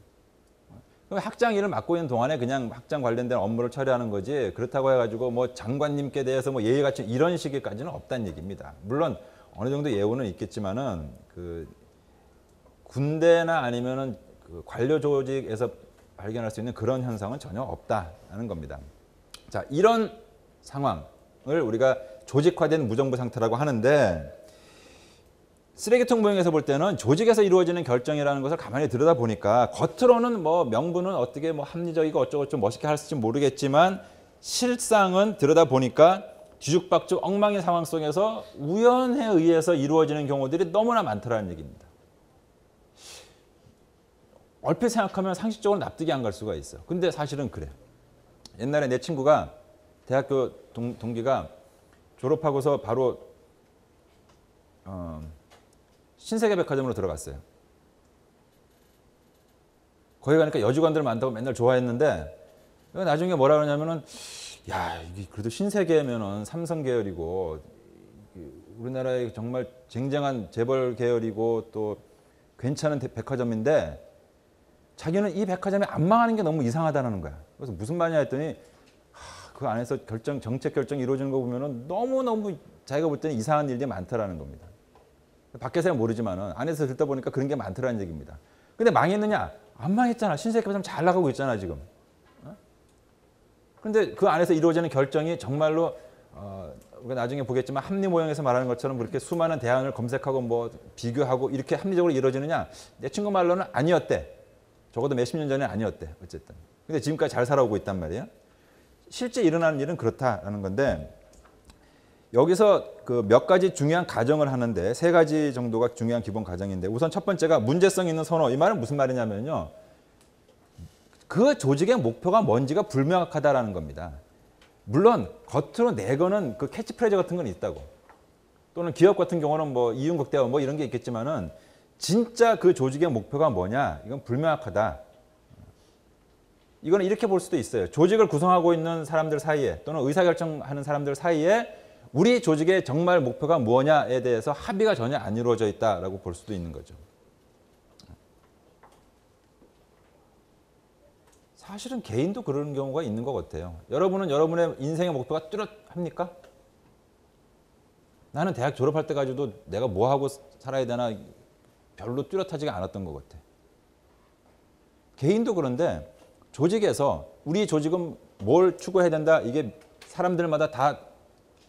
그럼 학장 일을 맡고 있는 동안에 그냥 학장 관련된 업무를 처리하는 거지. 그렇다고 해가지고 뭐 장관님께 대해서 뭐 예의 갖춘 이런 식의까지는 없다는 얘기입니다. 물론 어느 정도 예우는 있겠지만은 그 군대나 아니면은 그 관료 조직에서 발견할 수 있는 그런 현상은 전혀 없다는 겁니다. 자, 이런 상황을 우리가 조직화된 무정부 상태라고 하는데 쓰레기통 모형에서 볼 때는 조직에서 이루어지는 결정이라는 것을 가만히 들여다 보니까 겉으로는 뭐 명분은 어떻게 뭐 합리적이고 어쩌고 좀 멋있게 할지 모르겠지만 실상은 들여다 보니까 뒤죽박죽 엉망인 상황 속에서 우연에 의해서 이루어지는 경우들이 너무나 많더라는 얘기입니다. 얼핏 생각하면 상식적으로 납득이 안 갈 수가 있어. 근데 사실은 그래. 옛날에 내 친구가 대학교 동, 동기가 졸업하고서 바로 어, 신세계백화점으로 들어갔어요. 거기 가니까 여직원들 많다고 맨날 좋아했는데 나중에 뭐라 그러냐면은 야 이게 그래도 신세계면은 삼성 계열이고 우리나라의 정말 쟁쟁한 재벌 계열이고 또 괜찮은 백화점인데 자기는 이 백화점이 안 망하는 게 너무 이상하다는 거야. 그래서 무슨 말이냐 했더니 하, 그 안에서 결정 정책 결정이 이루어지는 거 보면은 너무 너무 자기가 볼 때는 이상한 일들이 많다라는 겁니다. 밖에서는 모르지만은 안에서 듣다 보니까 그런 게 많더라는 얘기입니다. 근데 망했느냐? 안 망했잖아. 신세계백화점 잘 나가고 있잖아 지금. 어? 근데 그 안에서 이루어지는 결정이 정말로 어, 나중에 보겠지만 합리 모형에서 말하는 것처럼 그렇게 수많은 대안을 검색하고 뭐 비교하고 이렇게 합리적으로 이루어지느냐? 내 친구 말로는 아니었대. 적어도 몇십 년 전에 아니었대. 어쨌든. 근데 지금까지 잘 살아오고 있단 말이에요. 실제 일어나는 일은 그렇다라는 건데 여기서 그 몇 가지 중요한 가정을 하는데 세 가지 정도가 중요한 기본 가정인데 우선 첫 번째가 문제성 있는 선호. 이 말은 무슨 말이냐면요. 그 조직의 목표가 뭔지가 불명확하다라는 겁니다. 물론 겉으로 내거는 그 캐치프레이즈 같은 건 있다고. 또는 기업 같은 경우는 뭐 이윤극대화 뭐 이런 게 있겠지만은 진짜 그 조직의 목표가 뭐냐? 이건 불명확하다. 이거는 이렇게 볼 수도 있어요. 조직을 구성하고 있는 사람들 사이에 또는 의사결정하는 사람들 사이에 우리 조직의 정말 목표가 무엇냐에 대해서 합의가 전혀 안 이루어져 있다라고 볼 수도 있는 거죠. 사실은 개인도 그런 경우가 있는 것 같아요. 여러분은 여러분의 인생의 목표가 뚜렷합니까? 나는 대학 졸업할 때까지도 내가 뭐 하고 살아야 되나 별로 뚜렷하지가 않았던 것 같아. 개인도 그런데 조직에서 우리 조직은 뭘 추구해야 된다. 이게 사람들마다 다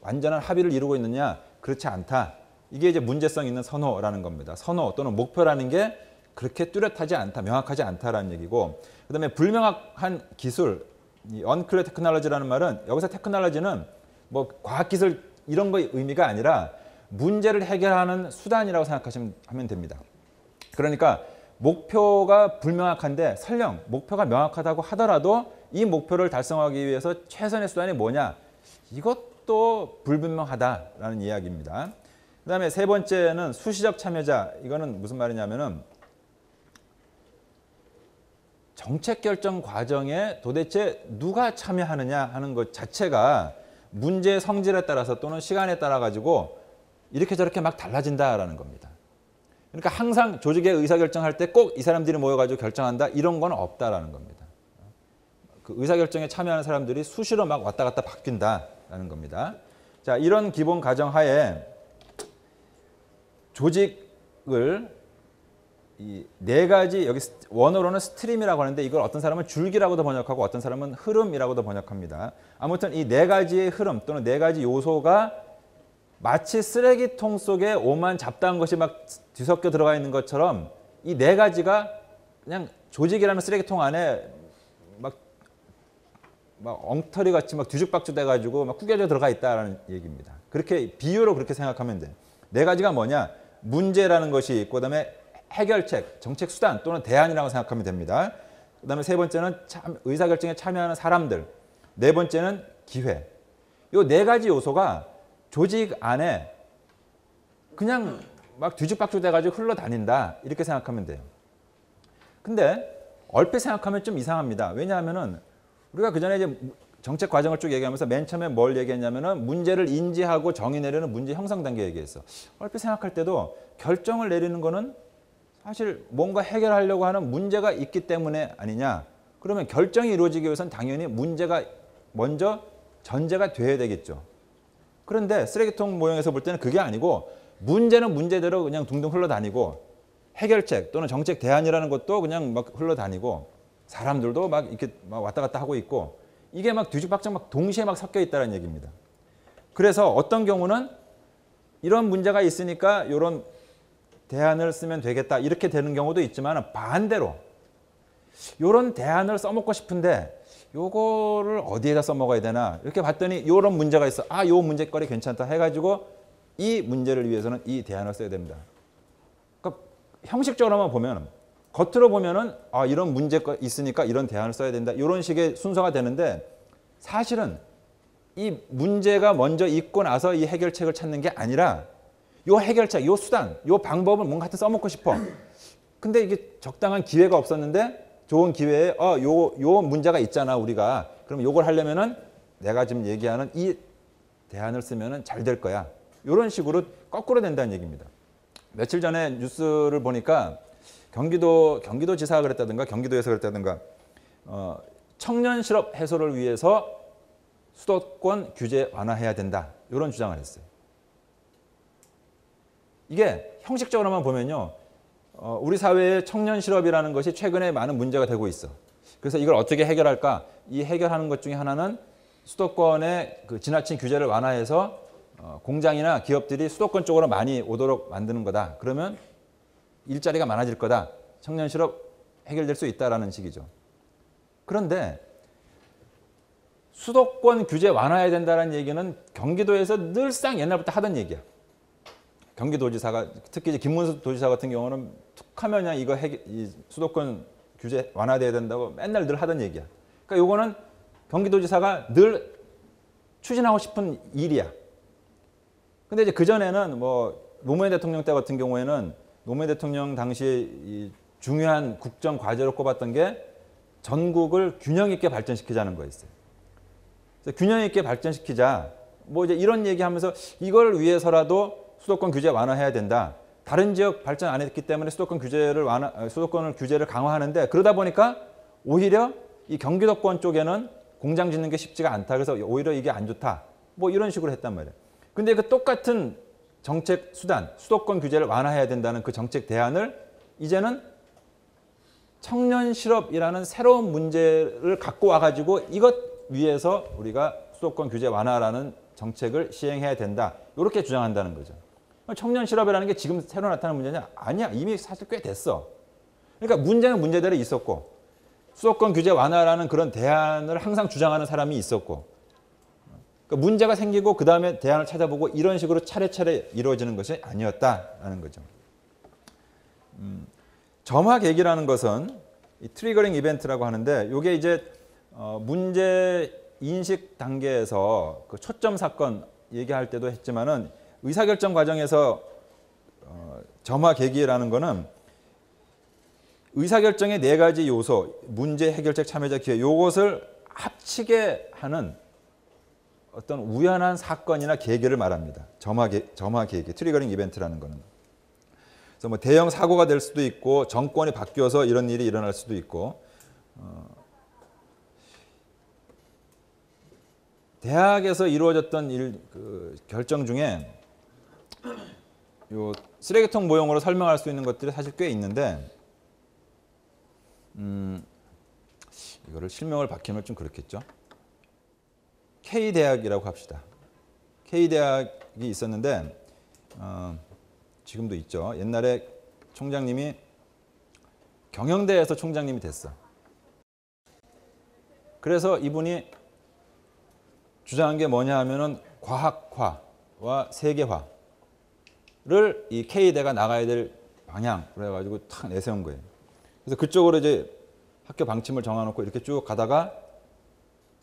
완전한 합의를 이루고 있느냐? 그렇지 않다. 이게 이제 문제성 있는 선호라는 겁니다. 선호 또는 목표라는 게 그렇게 뚜렷하지 않다, 명확하지 않다라는 얘기고, 그다음에 불명확한 기술, 이 unclear technology라는 말은 여기서 테크놀로지는 뭐 과학 기술 이런 거의 의미가 아니라 문제를 해결하는 수단이라고 생각하시면 하면 됩니다. 그러니까 목표가 불명확한데 설령 목표가 명확하다고 하더라도 이 목표를 달성하기 위해서 최선의 수단이 뭐냐? 이것 도 불분명하다라는 이야기입니다. 그 다음에 세 번째는 수시적 참여자. 이거는 무슨 말이냐면은 정책 결정 과정에 도대체 누가 참여하느냐 하는 것 자체가 문제의 성질에 따라서 또는 시간에 따라 가지고 이렇게 저렇게 막 달라진다라는 겁니다. 그러니까 항상 조직의 의사결정할 때 꼭 이 사람들이 모여가지고 결정한다 이런 건 없다라는 겁니다. 그 의사결정에 참여하는 사람들이 수시로 막 왔다 갔다 바뀐다 라는 겁니다. 자 이런 기본 가정 하에 조직을 이 네 가지 여기 스- 원어로는 stream이라고 하는데 이걸 어떤 사람은 줄기라고도 번역하고 어떤 사람은 흐름이라고도 번역합니다. 아무튼 이 네 가지의 흐름 또는 네 가지 요소가 마치 쓰레기통 속에 오만 잡다한 것이 막 뒤섞여 들어가 있는 것처럼 이 네 가지가 그냥 조직이라는 쓰레기통 안에 막, 막 엉터리 같이 막 뒤죽박죽 돼가지고 막 구겨져 들어가 있다라는 얘기입니다. 그렇게 비유로 그렇게 생각하면 돼. 네 가지가 뭐냐? 문제라는 것이 있고 그다음에 해결책, 정책 수단 또는 대안이라고 생각하면 됩니다. 그다음에 세 번째는 참, 의사결정에 참여하는 사람들. 네 번째는 기회. 이네 가지 요소가 조직 안에 그냥 막 뒤죽박죽 돼가지고 흘러다닌다 이렇게 생각하면 돼요. 근데 얼핏 생각하면 좀 이상합니다. 왜냐하면은 우리가 그 전에 이제 정책 과정을 쭉 얘기하면서 맨 처음에 뭘 얘기했냐면은 문제를 인지하고 정의 내리는 문제 형성 단계 얘기했어. 얼핏 생각할 때도 결정을 내리는 거는 사실 뭔가 해결하려고 하는 문제가 있기 때문에 아니냐. 그러면 결정이 이루어지기 위해서는 당연히 문제가 먼저 전제가 돼야 되겠죠. 그런데 쓰레기통 모형에서 볼 때는 그게 아니고 문제는 문제대로 그냥 둥둥 흘러다니고 해결책 또는 정책 대안이라는 것도 그냥 막 흘러다니고 사람들도 막 이렇게 막 왔다 갔다 하고 있고 이게 막 뒤죽박죽 막 동시에 막 섞여 있다는 얘기입니다. 그래서 어떤 경우는 이런 문제가 있으니까 이런 대안을 쓰면 되겠다 이렇게 되는 경우도 있지만 반대로 이런 대안을 써먹고 싶은데 요거를 어디에다 써먹어야 되나 이렇게 봤더니 이런 문제가 있어 아요 문제거리 괜찮다 해가지고 이 문제를 위해서는 이 대안을 써야 됩니다. 그러니까 형식적으로만 보면 겉으로 보면은 아 이런 문제가 있으니까 이런 대안을 써야 된다 이런 식의 순서가 되는데 사실은 이 문제가 먼저 있고 나서 이 해결책을 찾는 게 아니라 요 해결책, 요 수단, 요 방법을 뭔가 하여튼 써먹고 싶어. 근데 이게 적당한 기회가 없었는데 좋은 기회에 어, 요, 요 문제가 있잖아 우리가. 그럼 요걸 하려면은 내가 지금 얘기하는 이 대안을 쓰면은 잘 될 거야. 이런 식으로 거꾸로 된다는 얘기입니다. 며칠 전에 뉴스를 보니까 경기도 경기도지사가 그랬다든가 경기도에서 그랬다든가 어, 청년 실업 해소를 위해서 수도권 규제 완화해야 된다 이런 주장을 했어요. 이게 형식적으로만 보면요, 어, 우리 사회의 청년 실업이라는 것이 최근에 많은 문제가 되고 있어. 그래서 이걸 어떻게 해결할까? 이 해결하는 것 중에 하나는 수도권의 그 지나친 규제를 완화해서 어, 공장이나 기업들이 수도권 쪽으로 많이 오도록 만드는 거다. 그러면 일자리가 많아질 거다. 청년 실업 해결될 수 있다라는 식이죠. 그런데 수도권 규제 완화해야 된다는 얘기는 경기도에서 늘상 옛날부터 하던 얘기야. 경기도지사가 특히 이제 김문수 도지사 같은 경우는 툭하면 그냥 이거 해결, 이 수도권 규제 완화돼야 된다고 맨날 늘 하던 얘기야. 그러니까 요거는 경기도지사가 늘 추진하고 싶은 일이야. 근데 이제 그 전에는 뭐 노무현 대통령 때 같은 경우에는 노무현 대통령 당시에 이 중요한 국정 과제로 꼽았던 게 전국을 균형 있게 발전시키자는 거였어요. 균형 있게 발전시키자. 뭐 이제 이런 얘기하면서 이걸 위해서라도 수도권 규제 완화해야 된다. 다른 지역 발전 안 했기 때문에 수도권 규제를 완화, 어, 수도권을 규제를 강화하는데 그러다 보니까 오히려 이 경기도권 쪽에는 공장 짓는 게 쉽지가 않다. 그래서 오히려 이게 안 좋다. 뭐 이런 식으로 했단 말이에요. 근데 그 똑같은 정책 수단, 수도권 규제를 완화해야 된다는 그 정책 대안을 이제는 청년 실업이라는 새로운 문제를 갖고 와가지고 이것 위해서 우리가 수도권 규제 완화라는 정책을 시행해야 된다. 이렇게 주장한다는 거죠. 청년 실업이라는 게 지금 새로 나타난 문제냐? 아니야. 이미 사실 꽤 됐어. 그러니까 문제는 문제대로 있었고 수도권 규제 완화라는 그런 대안을 항상 주장하는 사람이 있었고 그러니까 문제가 생기고 그 다음에 대안을 찾아보고 이런 식으로 차례차례 이루어지는 것이 아니었다라는 거죠. 음, 점화 계기라는 것은 이 triggering event라고 하는데 이게 이제 어, 문제 인식 단계에서 그 초점 사건 얘기할 때도 했지만은 의사결정 과정에서 어, 점화 계기라는 거는 의사결정의 네 가지 요소, 문제 해결책 참여자 기회, 요것을 합치게 하는 어떤 우연한 사건이나 계기를 말합니다. 점화, 계, 점화 계기, triggering event라는 거는. 그래서 뭐 대형 사고가 될 수도 있고 정권이 바뀌어서 이런 일이 일어날 수도 있고 어, 대학에서 이루어졌던 일, 그 결정 중에 요 쓰레기통 모형으로 설명할 수 있는 것들이 사실 꽤 있는데 음, 이거를 실명을 밝히면 좀 그렇겠죠. K 대학이라고 합시다. K 대학이 있었는데 어, 지금도 있죠. 옛날에 총장님이 경영대에서 총장님이 됐어. 그래서 이분이 주장한 게 뭐냐 하면은 과학화와 세계화를 이 K대가 나가야 될 방향 그래가지고 탁 내세운 거예요. 그래서 그쪽으로 이제 학교 방침을 정해놓고 이렇게 쭉 가다가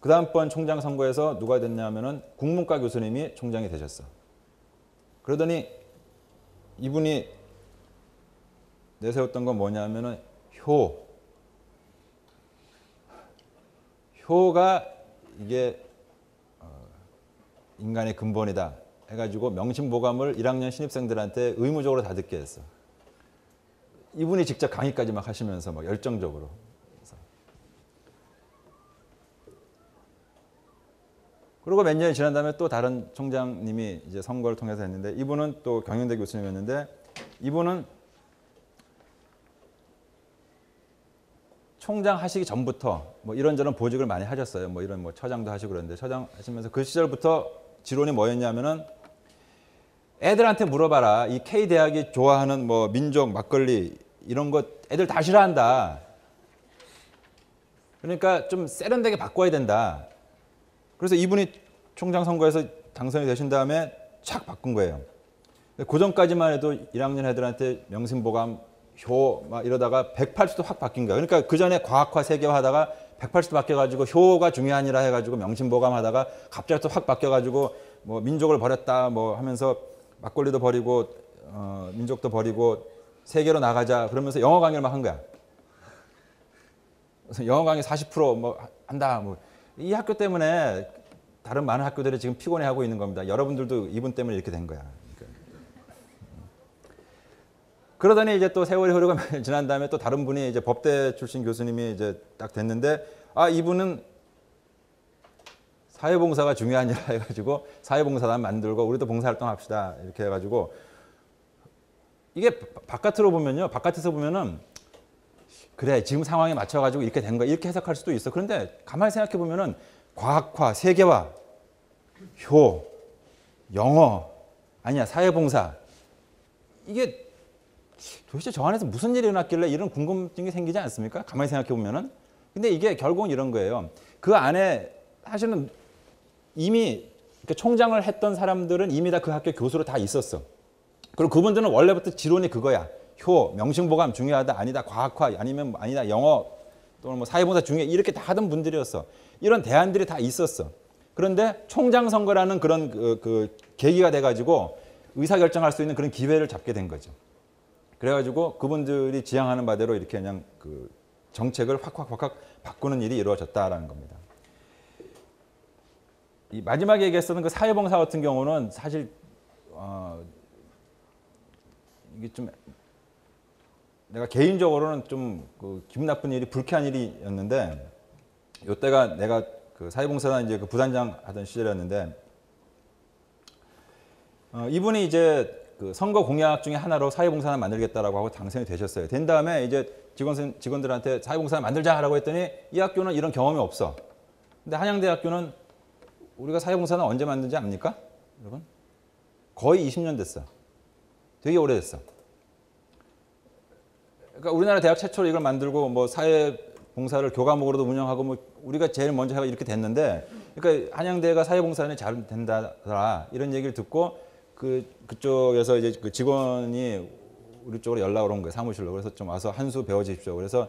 그 다음번 총장 선거에서 누가 됐냐면은 국문과 교수님이 총장이 되셨어. 그러더니 이분이 내세웠던 건 뭐냐면은 효. 효가 이게 어, 인간의 근본이다 해가지고 명심보감을 1학년 신입생들한테 의무적으로 다 듣게 했어. 이분이 직접 강의까지 막 하시면서 막 열정적으로. 그래서. 그리고 몇 년이 지난 다음에 또 다른 총장님이 이제 선거를 통해서 했는데 이분은 또 경영대 교수님이었는데 이분은 총장 하시기 전부터 뭐 이런저런 보직을 많이 하셨어요. 뭐 이런 뭐 처장도 하시고 그러는데 처장 하시면서 그 시절부터 지론이 뭐였냐면은 애들한테 물어봐라. 이 K 대학이 좋아하는 뭐 민족 막걸리 이런 것 애들 다 싫어한다. 그러니까 좀 세련되게 바꿔야 된다. 그래서 이분이 총장 선거에서 당선이 되신 다음에 착 바꾼 거예요. 그 전까지만 해도 1학년 애들한테 명심보감 효 막 이러다가 180도 확 바뀐 거야. 그러니까 그 전에 과학화 세계화 하다가 180도 바뀌어가지고 효가 중요하니라 해가지고 명심보감 하다가 갑자기 또 확 바뀌어가지고 뭐 민족을 버렸다 뭐 하면서 막걸리도 버리고 어, 민족도 버리고 세계로 나가자 그러면서 영어 강의를 막 한 거야. 영어 강의 40%뭐 한다 뭐 이 학교 때문에 다른 많은 학교들이 지금 피곤해하고 있는 겁니다. 여러분들도 이분 때문에 이렇게 된 거야. 그러니까. 그러더니 이제 또 세월이 흐르고 지난 다음에 또 다른 분이 이제 법대 출신 교수님이 이제 딱 됐는데 아 이분은 사회봉사가 중요하니라 해가지고 사회봉사단 만들고 우리도 봉사활동 합시다 이렇게 해가지고 이게 바깥으로 보면요 바깥에서 보면은 그래 지금 상황에 맞춰가지고 이렇게 된 거야 이렇게 해석할 수도 있어 그런데 가만히 생각해 보면은 과학화 세계화 효 영어 아니야 사회봉사 이게 도대체 저 안에서 무슨 일이 일어났길래 이런 궁금증이 생기지 않습니까? 가만히 생각해 보면은. 근데 이게 결국은 이런 거예요. 그 안에 사실은 이미 그 총장을 했던 사람들은 이미 다 그 학교 교수로 다 있었어. 그리고 그분들은 원래부터 지론이 그거야. 효, 명심보감 중요하다, 아니다, 과학화, 아니면 뭐 아니다, 영어 또는 뭐 사회봉사 중요해 이렇게 다 하던 분들이었어. 이런 대안들이 다 있었어. 그런데 총장 선거라는 그런 그, 그 계기가 돼가지고 의사결정할 수 있는 그런 기회를 잡게 된 거죠. 그래가지고 그분들이 지향하는 바대로 이렇게 그냥 그 정책을 확확확확 바꾸는 일이 이루어졌다라는 겁니다. 이 마지막에 얘기했었던 그 사회봉사 같은 경우는 사실 어 이게 좀 내가 개인적으로는 좀 그 기분 나쁜 일이 불쾌한 일이었는데 요때가 내가 그 사회봉사단 이제 그 부단장 하던 시절이었는데 어 이분이 이제 그 선거 공약 중에 하나로 사회봉사단 만들겠다라고 하고 당선이 되셨어요. 된 다음에 이제 직원 직원들한테 사회봉사단 만들자라고 했더니 이 학교는 이런 경험이 없어. 근데 한양대학교는 우리가 사회봉사단 언제 만든지 압니까? 여러분? 거의 20년 됐어. 되게 오래됐어. 그러니까 우리나라 대학 최초로 이걸 만들고 뭐 사회 봉사를 교과목으로도 운영하고 뭐 우리가 제일 먼저 하고 이렇게 됐는데 그러니까 한양대가 사회봉사단이 잘 된다더라 이런 얘기를 듣고 그 그쪽에서 이제 그 직원이 우리 쪽으로 연락을 온 거예요 사무실로. 그래서 좀 와서 한 수 배워 주십시오. 그래서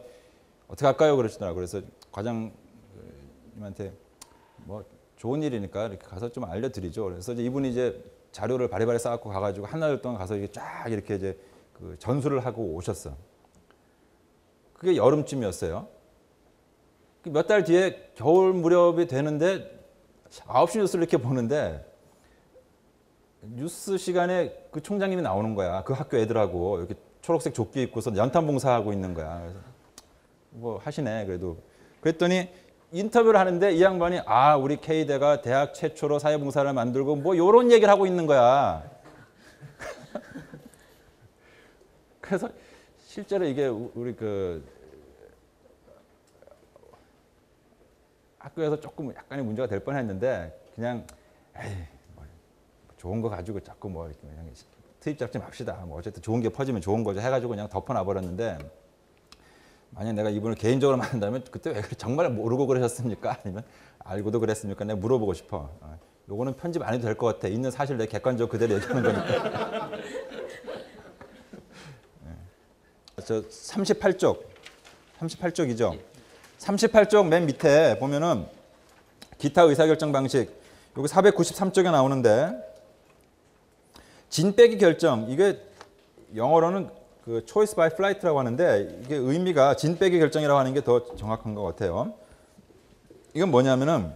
어떻게 할까요? 그러시더라고 그래서 과장님한테 뭐 좋은 일이니까 이렇게 가서 좀 알려드리죠. 그래서 이제 이분이 이제 자료를 바리바리 쌓고 가가지고 한달 동안 가서 이게 쫙 이렇게 이제 그 전수를 하고 오셨어 그게 여름쯤이었어요. 그몇달 뒤에 겨울 무렵이 되는데 9시 뉴스를 이렇게 보는데 뉴스 시간에 그 총장님이 나오는 거야. 그 학교 애들하고 이렇게 초록색 조끼 입고서 연탄 봉사하고 있는 거야. 그래서 뭐 하시네 그래도. 그랬더니 인터뷰를 하는데 이 양반이 아 우리 K대가 대학 최초로 사회봉사를 만들고 뭐 요런 얘기를 하고 있는 거야. 그래서 실제로 이게 우- 우리 그 학교에서 조금 약간의 문제가 될 뻔했는데 그냥 에이 뭐 좋은 거 가지고 자꾸 뭐 이렇게 그냥 트입 잡지 맙시다. 뭐 어쨌든 좋은 게 퍼지면 좋은 거죠. 해가지고 그냥 덮어놔 버렸는데 만약 내가 이분을 개인적으로 만난다면 그때 왜? 정말 모르고 그러셨습니까? 아니면 알고도 그랬습니까? 내가 물어보고 싶어. 어, 요거는 편집 안 해도 될 것 같아. 있는 사실 내 객관적으로 그대로 얘기하는 거니까. 네. 저 38쪽, 38쪽이죠. 38쪽 맨 밑에 보면은 기타 의사결정 방식 여기 493쪽에 나오는데 진 빼기 결정 이게 영어로는 그 choice by flight라고 하는데 이게 의미가 진 빼기 결정이라고 하는 게 더 정확한 것 같아요. 이건 뭐냐면은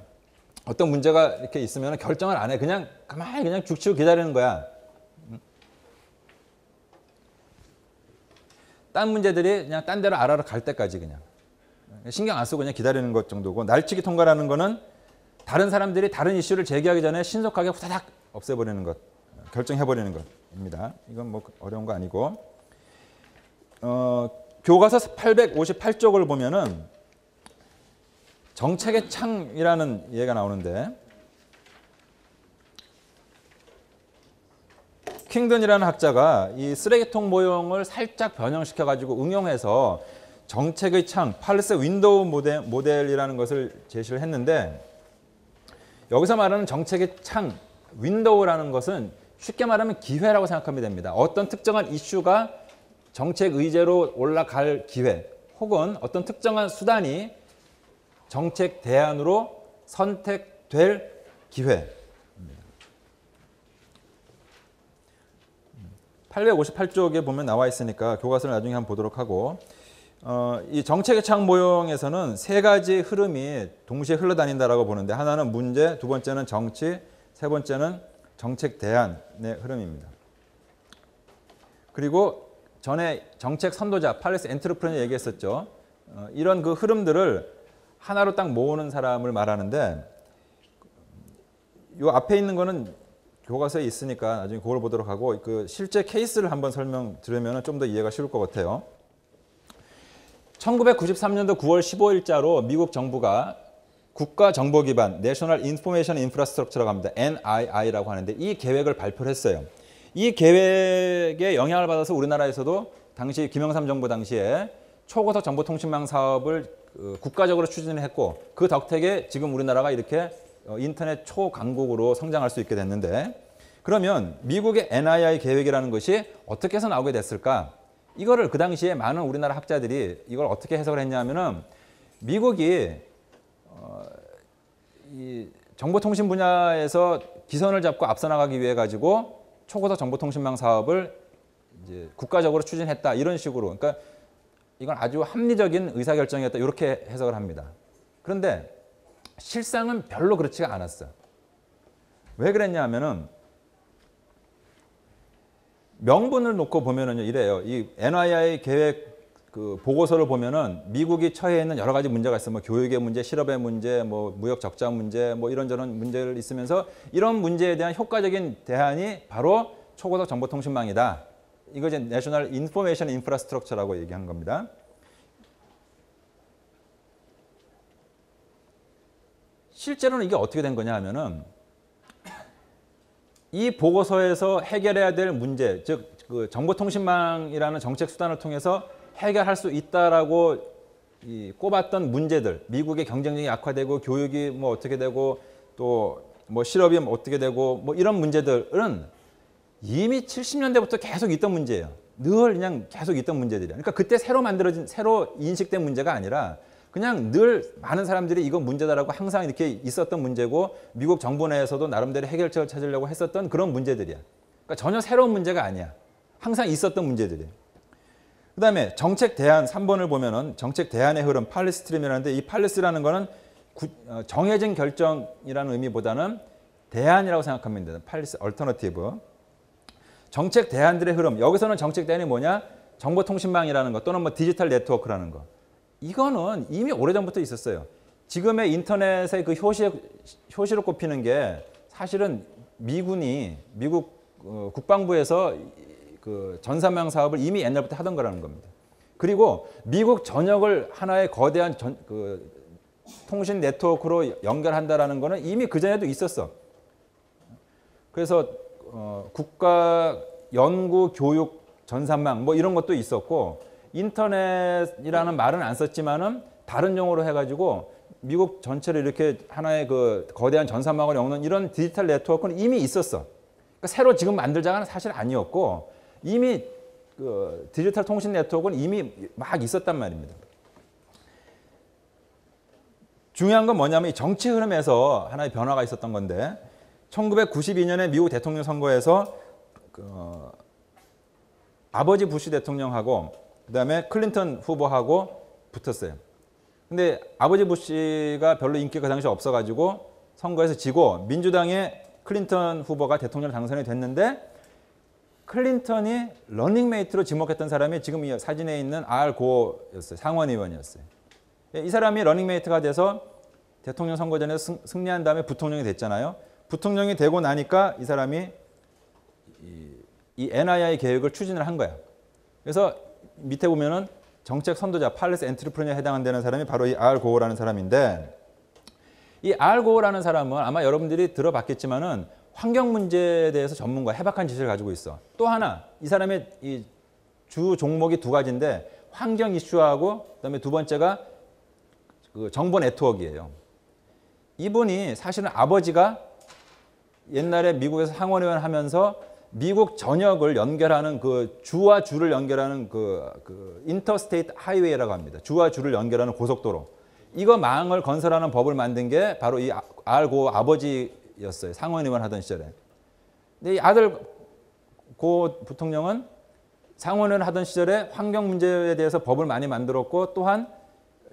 어떤 문제가 이렇게 있으면 결정을 안 해. 그냥 가만히 그냥 죽치고 기다리는 거야. 딴 문제들이 그냥 딴 데로 알아러 갈 때까지 그냥. 신경 안 쓰고 그냥 기다리는 것 정도고 날치기 통과라는 거는 다른 사람들이 다른 이슈를 제기하기 전에 신속하게 후다닥 없애버리는 것, 결정해버리는 것입니다. 이건 뭐 어려운 거 아니고 어, 교과서 858쪽을 보면은 정책의 창이라는 예가 나오는데 킹든이라는 학자가 이 쓰레기통 모형을 살짝 변형시켜 가지고 응용해서 정책의 창, policy window model, 모델이라는 것을 제시를 했는데 여기서 말하는 정책의 창, window라는 것은 쉽게 말하면 기회라고 생각하면 됩니다. 어떤 특정한 이슈가 정책 의제로 올라갈 기회 혹은 어떤 특정한 수단이 정책 대안으로 선택될 기회. 858쪽에 보면 나와 있으니까 교과서를 나중에 한번 보도록 하고 어, 이 정책의 창 모형에서는 세 가지 흐름이 동시에 흘러다닌다라고 보는데 하나는 문제, 두 번째는 정치, 세 번째는 정책 대안의 흐름입니다. 그리고 전에 정책 선도자 팔레스 엔트로프레너 얘기했었죠. 어, 이런 그 흐름들을 하나로 딱 모으는 사람을 말하는데 이 앞에 있는 거는 교과서에 있으니까 나중에 그걸 보도록 하고 그 실제 케이스를 한번 설명 들으면 좀 더 이해가 쉬울 것 같아요. 1993년도 9월 15일자로 미국 정부가 국가 정보 기반 National Information Infrastructure라고 합니다. NII라고 하는데 이 계획을 발표를 했어요. 이 계획에 영향을 받아서 우리나라에서도 당시 김영삼 정부 당시에 초고속 정보통신망 사업을 그 국가적으로 추진을 했고 그 덕택에 지금 우리나라가 이렇게 어, 인터넷 초강국으로 성장할 수 있게 됐는데 그러면 미국의 NII 계획이라는 것이 어떻게 해서 나오게 됐을까? 이거를 그 당시에 많은 우리나라 학자들이 이걸 어떻게 해석을 했냐면은 미국이 어, 이 정보통신 분야에서 기선을 잡고 앞서 나가기 위해 가지고 초고속 정보통신망 사업을 이제 국가적으로 추진했다 이런 식으로 그러니까 이건 아주 합리적인 의사결정이었다 이렇게 해석을 합니다. 그런데 실상은 별로 그렇지가 않았어. 왜 그랬냐면은 명분을 놓고 보면은요 이래요. 이 NII 계획 그 보고서를 보면은 미국이 처해 있는 여러 가지 문제가 있어. 뭐 교육의 문제, 실업의 문제, 뭐 무역 적자 문제, 뭐 이런저런 문제를 있으면서 이런 문제에 대한 효과적인 대안이 바로 초고속 정보통신망이다. 이거 이제 National Information Infrastructure라고 얘기한 겁니다. 실제로는 이게 어떻게 된 거냐 하면은 이 보고서에서 해결해야 될 문제, 즉 그 정보통신망이라는 정책 수단을 통해서 해결할 수 있다라고 이 꼽았던 문제들, 미국의 경쟁력이 악화되고 교육이 뭐 어떻게 되고 또 뭐 실업이 뭐 어떻게 되고 뭐 이런 문제들은 이미 70년대부터 계속 있던 문제예요. 늘 그냥 계속 있던 문제들이야. 그러니까 그때 새로 만들어진 새로 인식된 문제가 아니라 그냥 늘 많은 사람들이 이거 문제다라고 항상 이렇게 있었던 문제고 미국 정부 내에서도 나름대로 해결책을 찾으려고 했었던 그런 문제들이야. 그러니까 전혀 새로운 문제가 아니야. 항상 있었던 문제들이에요. 그다음에 정책 대안 3번을 보면은 정책 대안의 흐름 policy stream이라는데 이 policy라는 거는 구- 어, 정해진 결정이라는 의미보다는 대안이라고 생각하면 됩니다. policy alternative. 정책 대안들의 흐름. 여기서는 정책 대안이 뭐냐? 정보통신망이라는 것 또는 뭐 디지털 네트워크라는 거. 이거는 이미 오래전부터 있었어요. 지금의 인터넷의 그 효시, 효시로 꼽히는 게 사실은 미군이 미국 어, 국방부에서 이- 그 전산망 사업을 이미 옛날부터 하던 거라는 겁니다. 그리고 미국 전역을 하나의 거대한 전, 그 통신 네트워크로 연결한다라는 거는 이미 그 전에도 있었어. 그래서 어, 국가 연구 교육 전산망 뭐 이런 것도 있었고 인터넷이라는 말은 안 썼지만은 다른 용어로 해가지고 미국 전체를 이렇게 하나의 그 거대한 전산망을 엮는 이런 디지털 네트워크는 이미 있었어. 그러니까 새로 지금 만들자가는 사실 아니었고 이미 그 디지털 통신 네트워크는 이미 막 있었단 말입니다. 중요한 건 뭐냐면 이 정치 흐름에서 하나의 변화가 있었던 건데 1992년에 미국 대통령 선거에서 그, 어, 아버지 부시 대통령하고 그 다음에 클린턴 후보하고 붙었어요. 근데 아버지 부시가 별로 인기가 그 당시 없어가지고 선거에서 지고 민주당의 클린턴 후보가 대통령 당선이 됐는데 클린턴이 러닝메이트로 지목했던 사람이 지금 이 사진에 있는 알 고어였어요. 상원 의원이었어요. 이 사람이 러닝메이트가 돼서 대통령 선거전에서 승, 승리한 다음에 부통령이 됐잖아요. 부통령이 되고 나니까 이 사람이 이, 이 NII 계획을 추진을 한 거야. 그래서 밑에 보면은 정책 선도자 policy entrepreneur에 해당되는 사람이 바로 이 알 고어라는 사람인데 이 알 고어라는 사람은 아마 여러분들이 들어봤겠지만은 환경 문제에 대해서 전문가 해박한 지식을 가지고 있어. 또 하나 이 사람의 이 주 종목이 두 가지인데 환경 이슈하고 그다음에 두 번째가 그 정보 네트워크예요. 이분이 사실은 아버지가 옛날에 미국에서 상원의원 하면서 미국 전역을 연결하는 그 주와 주를 연결하는 그, 그 인터스테이트 하이웨이라고 합니다. 주와 주를 연결하는 고속도로. 이거 망을 건설하는 법을 만든 게 바로 이 아- 알고 아버지였어요. 상원의원 하던 시절에. 근데 이 아들 고 부통령은 상원의원 하던 시절에 환경 문제에 대해서 법을 많이 만들었고 또한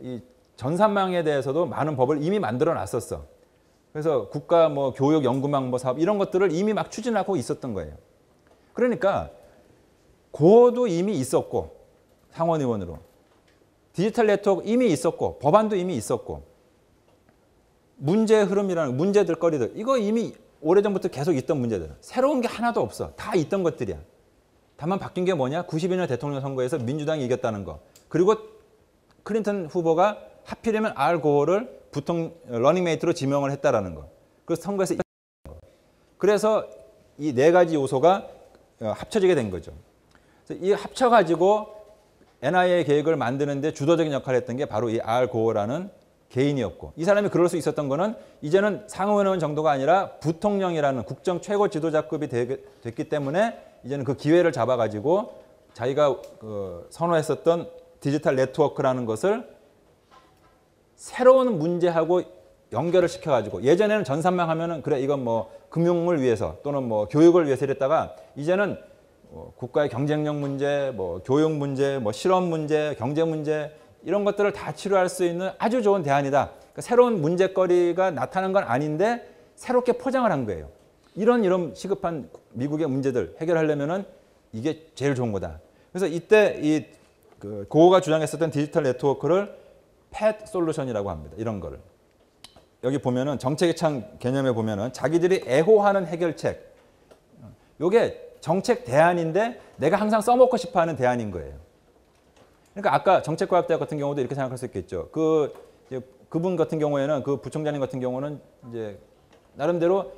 이 전산망에 대해서도 많은 법을 이미 만들어 놨었어. 그래서 국가 뭐 교육 연구망 뭐 사업 이런 것들을 이미 막 추진하고 있었던 거예요. 그러니까 고도 이미 있었고 상원 의원으로. 디지털 네트워크 이미 있었고 법안도 이미 있었고 문제 흐름이라는 문제들 거리들 이거 이미 오래전부터 계속 있던 문제들. 새로운 게 하나도 없어. 다 있던 것들이야. 다만 바뀐 게 뭐냐? 92년 대통령 선거에서 민주당이 이겼다는 거. 그리고 클린턴 후보가 하필이면 알 고어를 부통 러닝메이트로 지명을 했다라는 거. 그래서 선거에서. 그래서 이 네 가지 요소가 어, 합쳐지게 된 거죠. 이 합쳐가지고 NII 계획을 만드는데 주도적인 역할을 했던 게 바로 이 알 고어라는 개인이었고 이 사람이 그럴 수 있었던 거는 이제는 상원의원 정도가 아니라 부통령이라는 국정 최고 지도자급이 됐기 때문에 이제는 그 기회를 잡아가지고 자기가 그 선호했었던 디지털 네트워크라는 것을 새로운 문제하고 연결을 시켜가지고 예전에는 전산망 하면은 그래 이건 뭐 금융을 위해서 또는 뭐 교육을 위해서 이랬다가 이제는 뭐 국가의 경쟁력 문제, 뭐 교육 문제, 뭐 실업 문제, 경제 문제 이런 것들을 다 치료할 수 있는 아주 좋은 대안이다. 그러니까 새로운 문제거리가 나타난 건 아닌데 새롭게 포장을 한 거예요. 이런 이런 시급한 미국의 문제들 해결하려면은 이게 제일 좋은 거다. 그래서 이때 이 그 고호가 주장했었던 디지털 네트워크를 팻 솔루션이라고 합니다. 이런 거를. 여기 보면은 정책의 창 개념에 보면은 자기들이 애호하는 해결책. 요게 정책 대안인데 내가 항상 써먹고 싶어 하는 대안인 거예요. 그러니까 아까 정책과학대학 같은 경우도 이렇게 생각할 수 있겠죠. 그 그분 같은 경우에는 그 부총장님 같은 경우는 이제 나름대로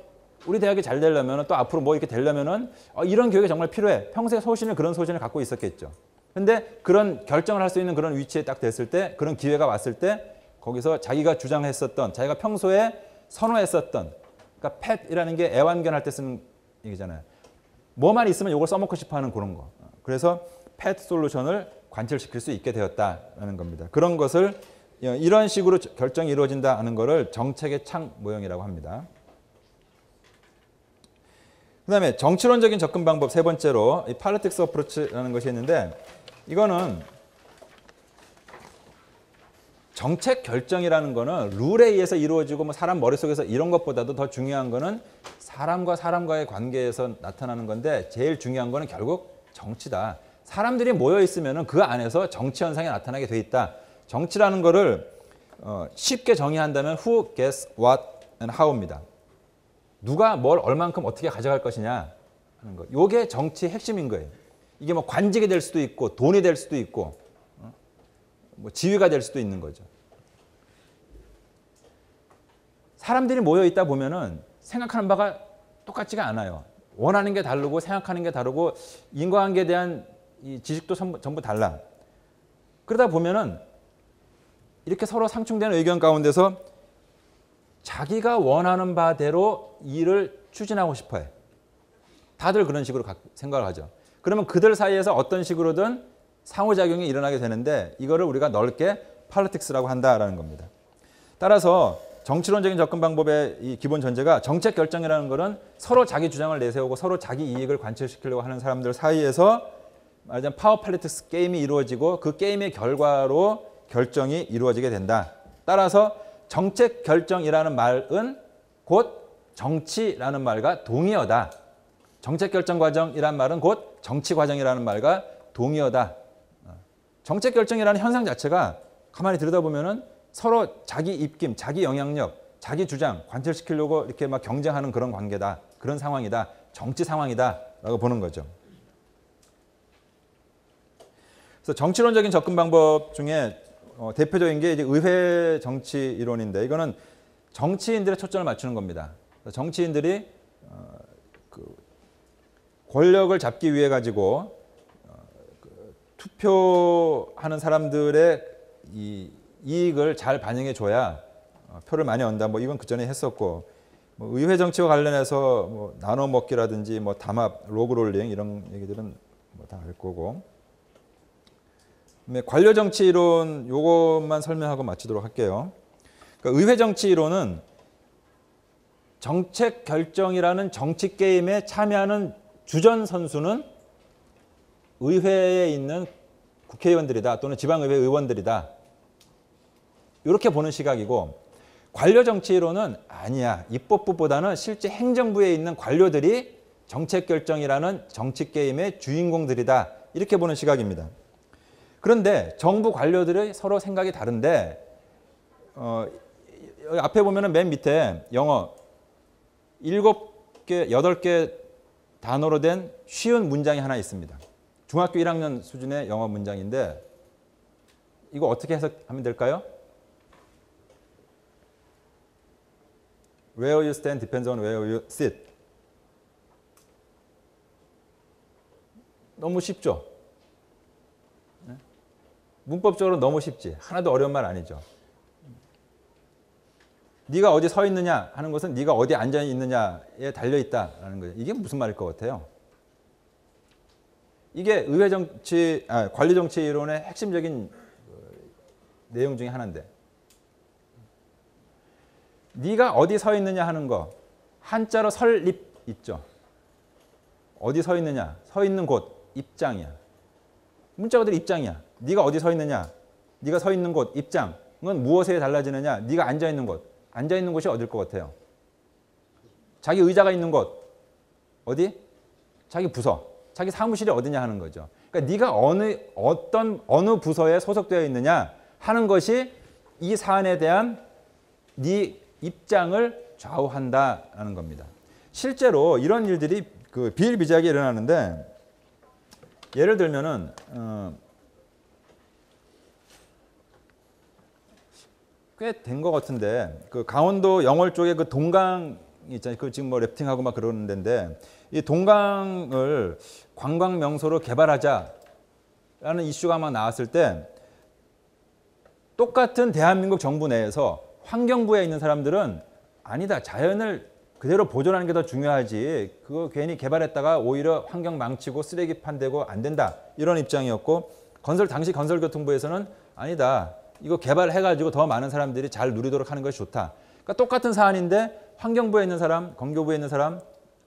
우리 대학이 잘 되려면 또 앞으로 뭐 이렇게 되려면은 어, 이런 교육이 정말 필요해. 평소에 소신을 그런 소신을 갖고 있었겠죠. 근데 그런 결정을 할 수 있는 그런 위치에 딱 됐을 때 그런 기회가 왔을 때 거기서 자기가 주장했었던 자기가 평소에 선호했었던 그러니까 팻이라는 게 애완견 할 때 쓰는 얘기잖아요. 뭐만 있으면 이걸 써먹고 싶어 하는 그런 거. 그래서 팻 솔루션을 관철시킬 수 있게 되었다라는 겁니다. 그런 것을 이런 식으로 결정이 이루어진다 하는 것을 정책의 창 모형이라고 합니다. 그 다음에 정치론적인 접근 방법 세 번째로 이 팔리틱스 어프로치라는 것이 있는데 이거는 정책 결정이라는 거는 룰에 의해서 이루어지고 뭐 사람 머릿속에서 이런 것보다도 더 중요한 거는 사람과 사람과의 관계에서 나타나는 건데 제일 중요한 거는 결국 정치다. 사람들이 모여 있으면은 그 안에서 정치 현상이 나타나게 돼 있다. 정치라는 거를 어, 쉽게 정의한다면 who gets what and how입니다. 누가 뭘 얼만큼 어떻게 가져갈 것이냐 하는 거. 요게 정치의 핵심인 거예요. 이게 뭐 관직이 될 수도 있고 돈이 될 수도 있고 어? 뭐 지위가 될 수도 있는 거죠. 사람들이 모여 있다 보면은 생각하는 바가 똑같지가 않아요. 원하는 게 다르고 생각하는 게 다르고 인과관계에 대한 이 지식도 전부, 달라. 그러다 보면은 이렇게 서로 상충되는 의견 가운데서 자기가 원하는 바대로 일을 추진하고 싶어 해. 다들 그런 식으로 각- 생각을 하죠. 그러면 그들 사이에서 어떤 식으로든 상호작용이 일어나게 되는데 이거를 우리가 넓게 팔로틱스라고 한다라는 겁니다. 따라서 정치론적인 접근 방법의 이 기본 전제가 정책 결정이라는 것은 서로 자기 주장을 내세우고 서로 자기 이익을 관철시키려고 하는 사람들 사이에서 말하자면 파워 팔리틱스 게임이 이루어지고 그 게임의 결과로 결정이 이루어지게 된다. 따라서 정책 결정이라는 말은 곧 정치라는 말과 동의어다. 정책 결정 과정이란 말은 곧 정치 과정이라는 말과 동의어다. 정책 결정이라는 현상 자체가 가만히 들여다보면은 서로 자기 입김, 자기 영향력, 자기 주장 관철시키려고 이렇게 막 경쟁하는 그런 관계다. 그런 상황이다. 정치 상황이다라고 보는 거죠. 그래서 정치론적인 접근 방법 중에 어, 대표적인 게 이제 의회 정치 이론인데 이거는 정치인들의 초점을 맞추는 겁니다. 정치인들이 어, 그 권력을 잡기 위해 가지고 어, 그 투표하는 사람들의 이 이익을 잘 반영해 줘야 어, 표를 많이 얻는다. 뭐 이건 그 전에 했었고 뭐 의회 정치와 관련해서 뭐 나눠 먹기라든지 뭐 담합, logrolling 이런 얘기들은 뭐 다 알 거고. 그다음에 관료 정치 이론 요것만 설명하고 마치도록 할게요. 그러니까 의회 정치 이론은 정책 결정이라는 정치 게임에 참여하는 주전 선수는 의회에 있는 국회의원들이다 또는 지방의회 의원들이다. 이렇게 보는 시각이고 관료 정치 이론은 아니야. 입법부보다는 실제 행정부에 있는 관료들이 정책 결정이라는 정치 게임의 주인공들이다. 이렇게 보는 시각입니다. 그런데 정부 관료들의 서로 생각이 다른데 어, 앞에 보면은 맨 밑에 영어 일곱 개, 여덟 개 단어로 된 쉬운 문장이 하나 있습니다. 중학교 1학년 수준의 영어 문장인데 이거 어떻게 해석하면 될까요? Where you stand depends on where you sit. 너무 쉽죠? 네? 문법적으로 너무 쉽지. 하나도 어려운 말 아니죠. 네가 어디 서 있느냐 하는 것은 네가 어디 앉아 있느냐에 달려 있다라는 거예요. 이게 무슨 말일 것 같아요? 이게 의회 정치, 아, 관리 정치 이론의 핵심적인 어, 내용 중에 하나인데, 네가 어디 서 있느냐 하는 거 한자로 설립 있죠. 어디 서 있느냐, 서 있는 곳 입장이야. 문자 그대로 입장이야. 네가 어디 서 있느냐, 네가 서 있는 곳 입장은 무엇에 달라지느냐? 네가 앉아 있는 곳, 앉아 있는 곳이 어딜 것 같아요? 자기 의자가 있는 곳 어디? 자기 부서, 자기 사무실이 어디냐 하는 거죠. 그러니까 네가 어느 어떤 어느 부서에 소속되어 있느냐 하는 것이 이 사안에 대한 네 입장을 좌우한다라는 겁니다. 실제로 이런 일들이 그 비일비재하게 일어나는데 예를 들면은 어, 꽤된 것 같은데 그 강원도 영월 쪽에 그 동강 있잖아요. 그 지금 뭐 래프팅하고 막 그러는 데인데 이 동강을 관광 명소로 개발하자라는 이슈가 막 나왔을 때 똑같은 대한민국 정부 내에서 환경부에 있는 사람들은 아니다. 자연을 그대로 보존하는 게 더 중요하지. 그거 괜히 개발했다가 오히려 환경 망치고 쓰레기 판되고 안 된다. 이런 입장이었고 건설 당시 건설교통부에서는 아니다. 이거 개발해가지고 더 많은 사람들이 잘 누리도록 하는 것이 좋다. 그러니까 똑같은 사안인데 환경부에 있는 사람, 건교부에 있는 사람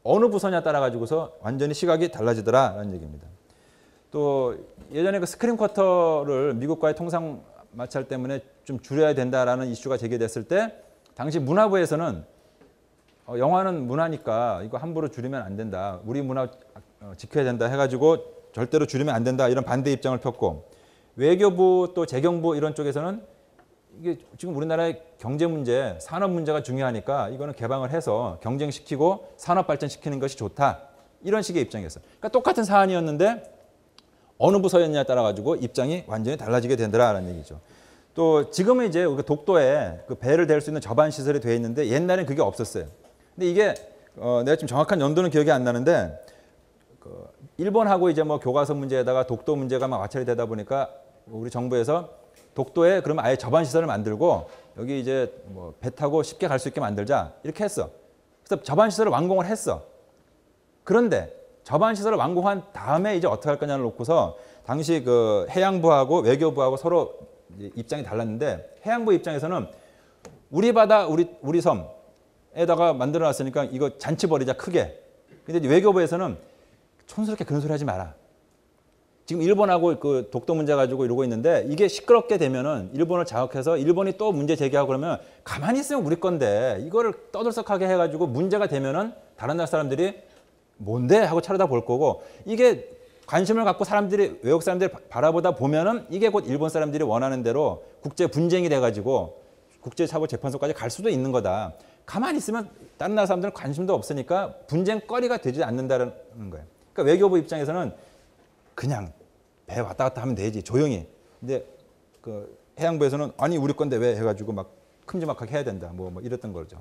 어느 부서냐 따라 가지고서 완전히 시각이 달라지더라라는 얘기입니다. 또 예전에 그 스크린 쿼터를 미국과의 통상 마찰 때문에 좀 줄여야 된다라는 이슈가 제기됐을 때 당시 문화부에서는 어, 영화는 문화니까 이거 함부로 줄이면 안 된다. 우리 문화 어, 지켜야 된다 해가지고 절대로 줄이면 안 된다 이런 반대 입장을 폈고 외교부 또 재경부 이런 쪽에서는 이게 지금 우리나라의 경제 문제, 산업 문제가 중요하니까 이거는 개방을 해서 경쟁시키고 산업 발전시키는 것이 좋다. 이런 식의 입장이었어요. 그러니까 똑같은 사안이었는데 어느 부서였냐에 따라 가지고 입장이 완전히 달라지게 된다라는 얘기죠. 또 지금은 이제 우리가 독도에 그 배를 댈 수 있는 저반 시설이 되어 있는데 옛날엔 그게 없었어요. 근데 이게 어, 내가 지금 정확한 연도는 기억이 안 나는데 그 일본하고 이제 뭐 교과서 문제에다가 독도 문제가 막 마찰이 되다 보니까 우리 정부에서 독도에 그러면 아예 저반 시설을 만들고 여기 이제 뭐 배 타고 쉽게 갈 수 있게 만들자 이렇게 했어. 그래서 저반 시설을 완공을 했어. 그런데 저반 시설을 완공한 다음에 이제 어떻게 할 거냐를 놓고서 당시 그 해양부하고 외교부하고 서로 입장이 달랐는데 해양부 입장에서는 우리 바다 우리 우리 섬에다가 만들어 놨으니까 이거 잔치 벌이자 크게. 근데 외교부에서는 촌스럽게 그런 소리 하지 마라. 지금 일본하고 그 독도 문제 가지고 이러고 있는데 이게 시끄럽게 되면은 일본을 자극해서 일본이 또 문제 제기하고 그러면 가만히 있으면 우리 건데 이거를 떠들썩하게 해가지고 문제가 되면은 다른 나라 사람들이 뭔데 하고 차려다 볼 거고 이게 관심을 갖고 사람들이 외국 사람들이 바- 바라보다 보면은 이게 곧 일본 사람들이 원하는 대로 국제 분쟁이 돼가지고 국제 사법 재판소까지 갈 수도 있는 거다. 가만히 있으면 다른 나라 사람들은 관심도 없으니까 분쟁거리가 되지 않는다는 거예요. 그러니까 외교부 입장에서는 그냥 배 왔다 갔다 하면 되지 조용히. 근데 그 해양부에서는 아니 우리 건데 왜 해가지고 막 큼지막하게 해야 된다. 뭐, 뭐 이랬던 거죠.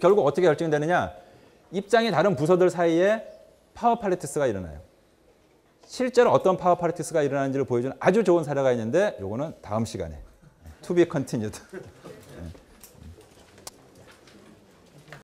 결국 어떻게 결정이 되느냐? 입장이 다른 부서들 사이에 power politics가 일어나요. 실제로 어떤 power politics가 일어나는지를 보여주는 아주 좋은 사례가 있는데 요거는 다음 시간에 be continued.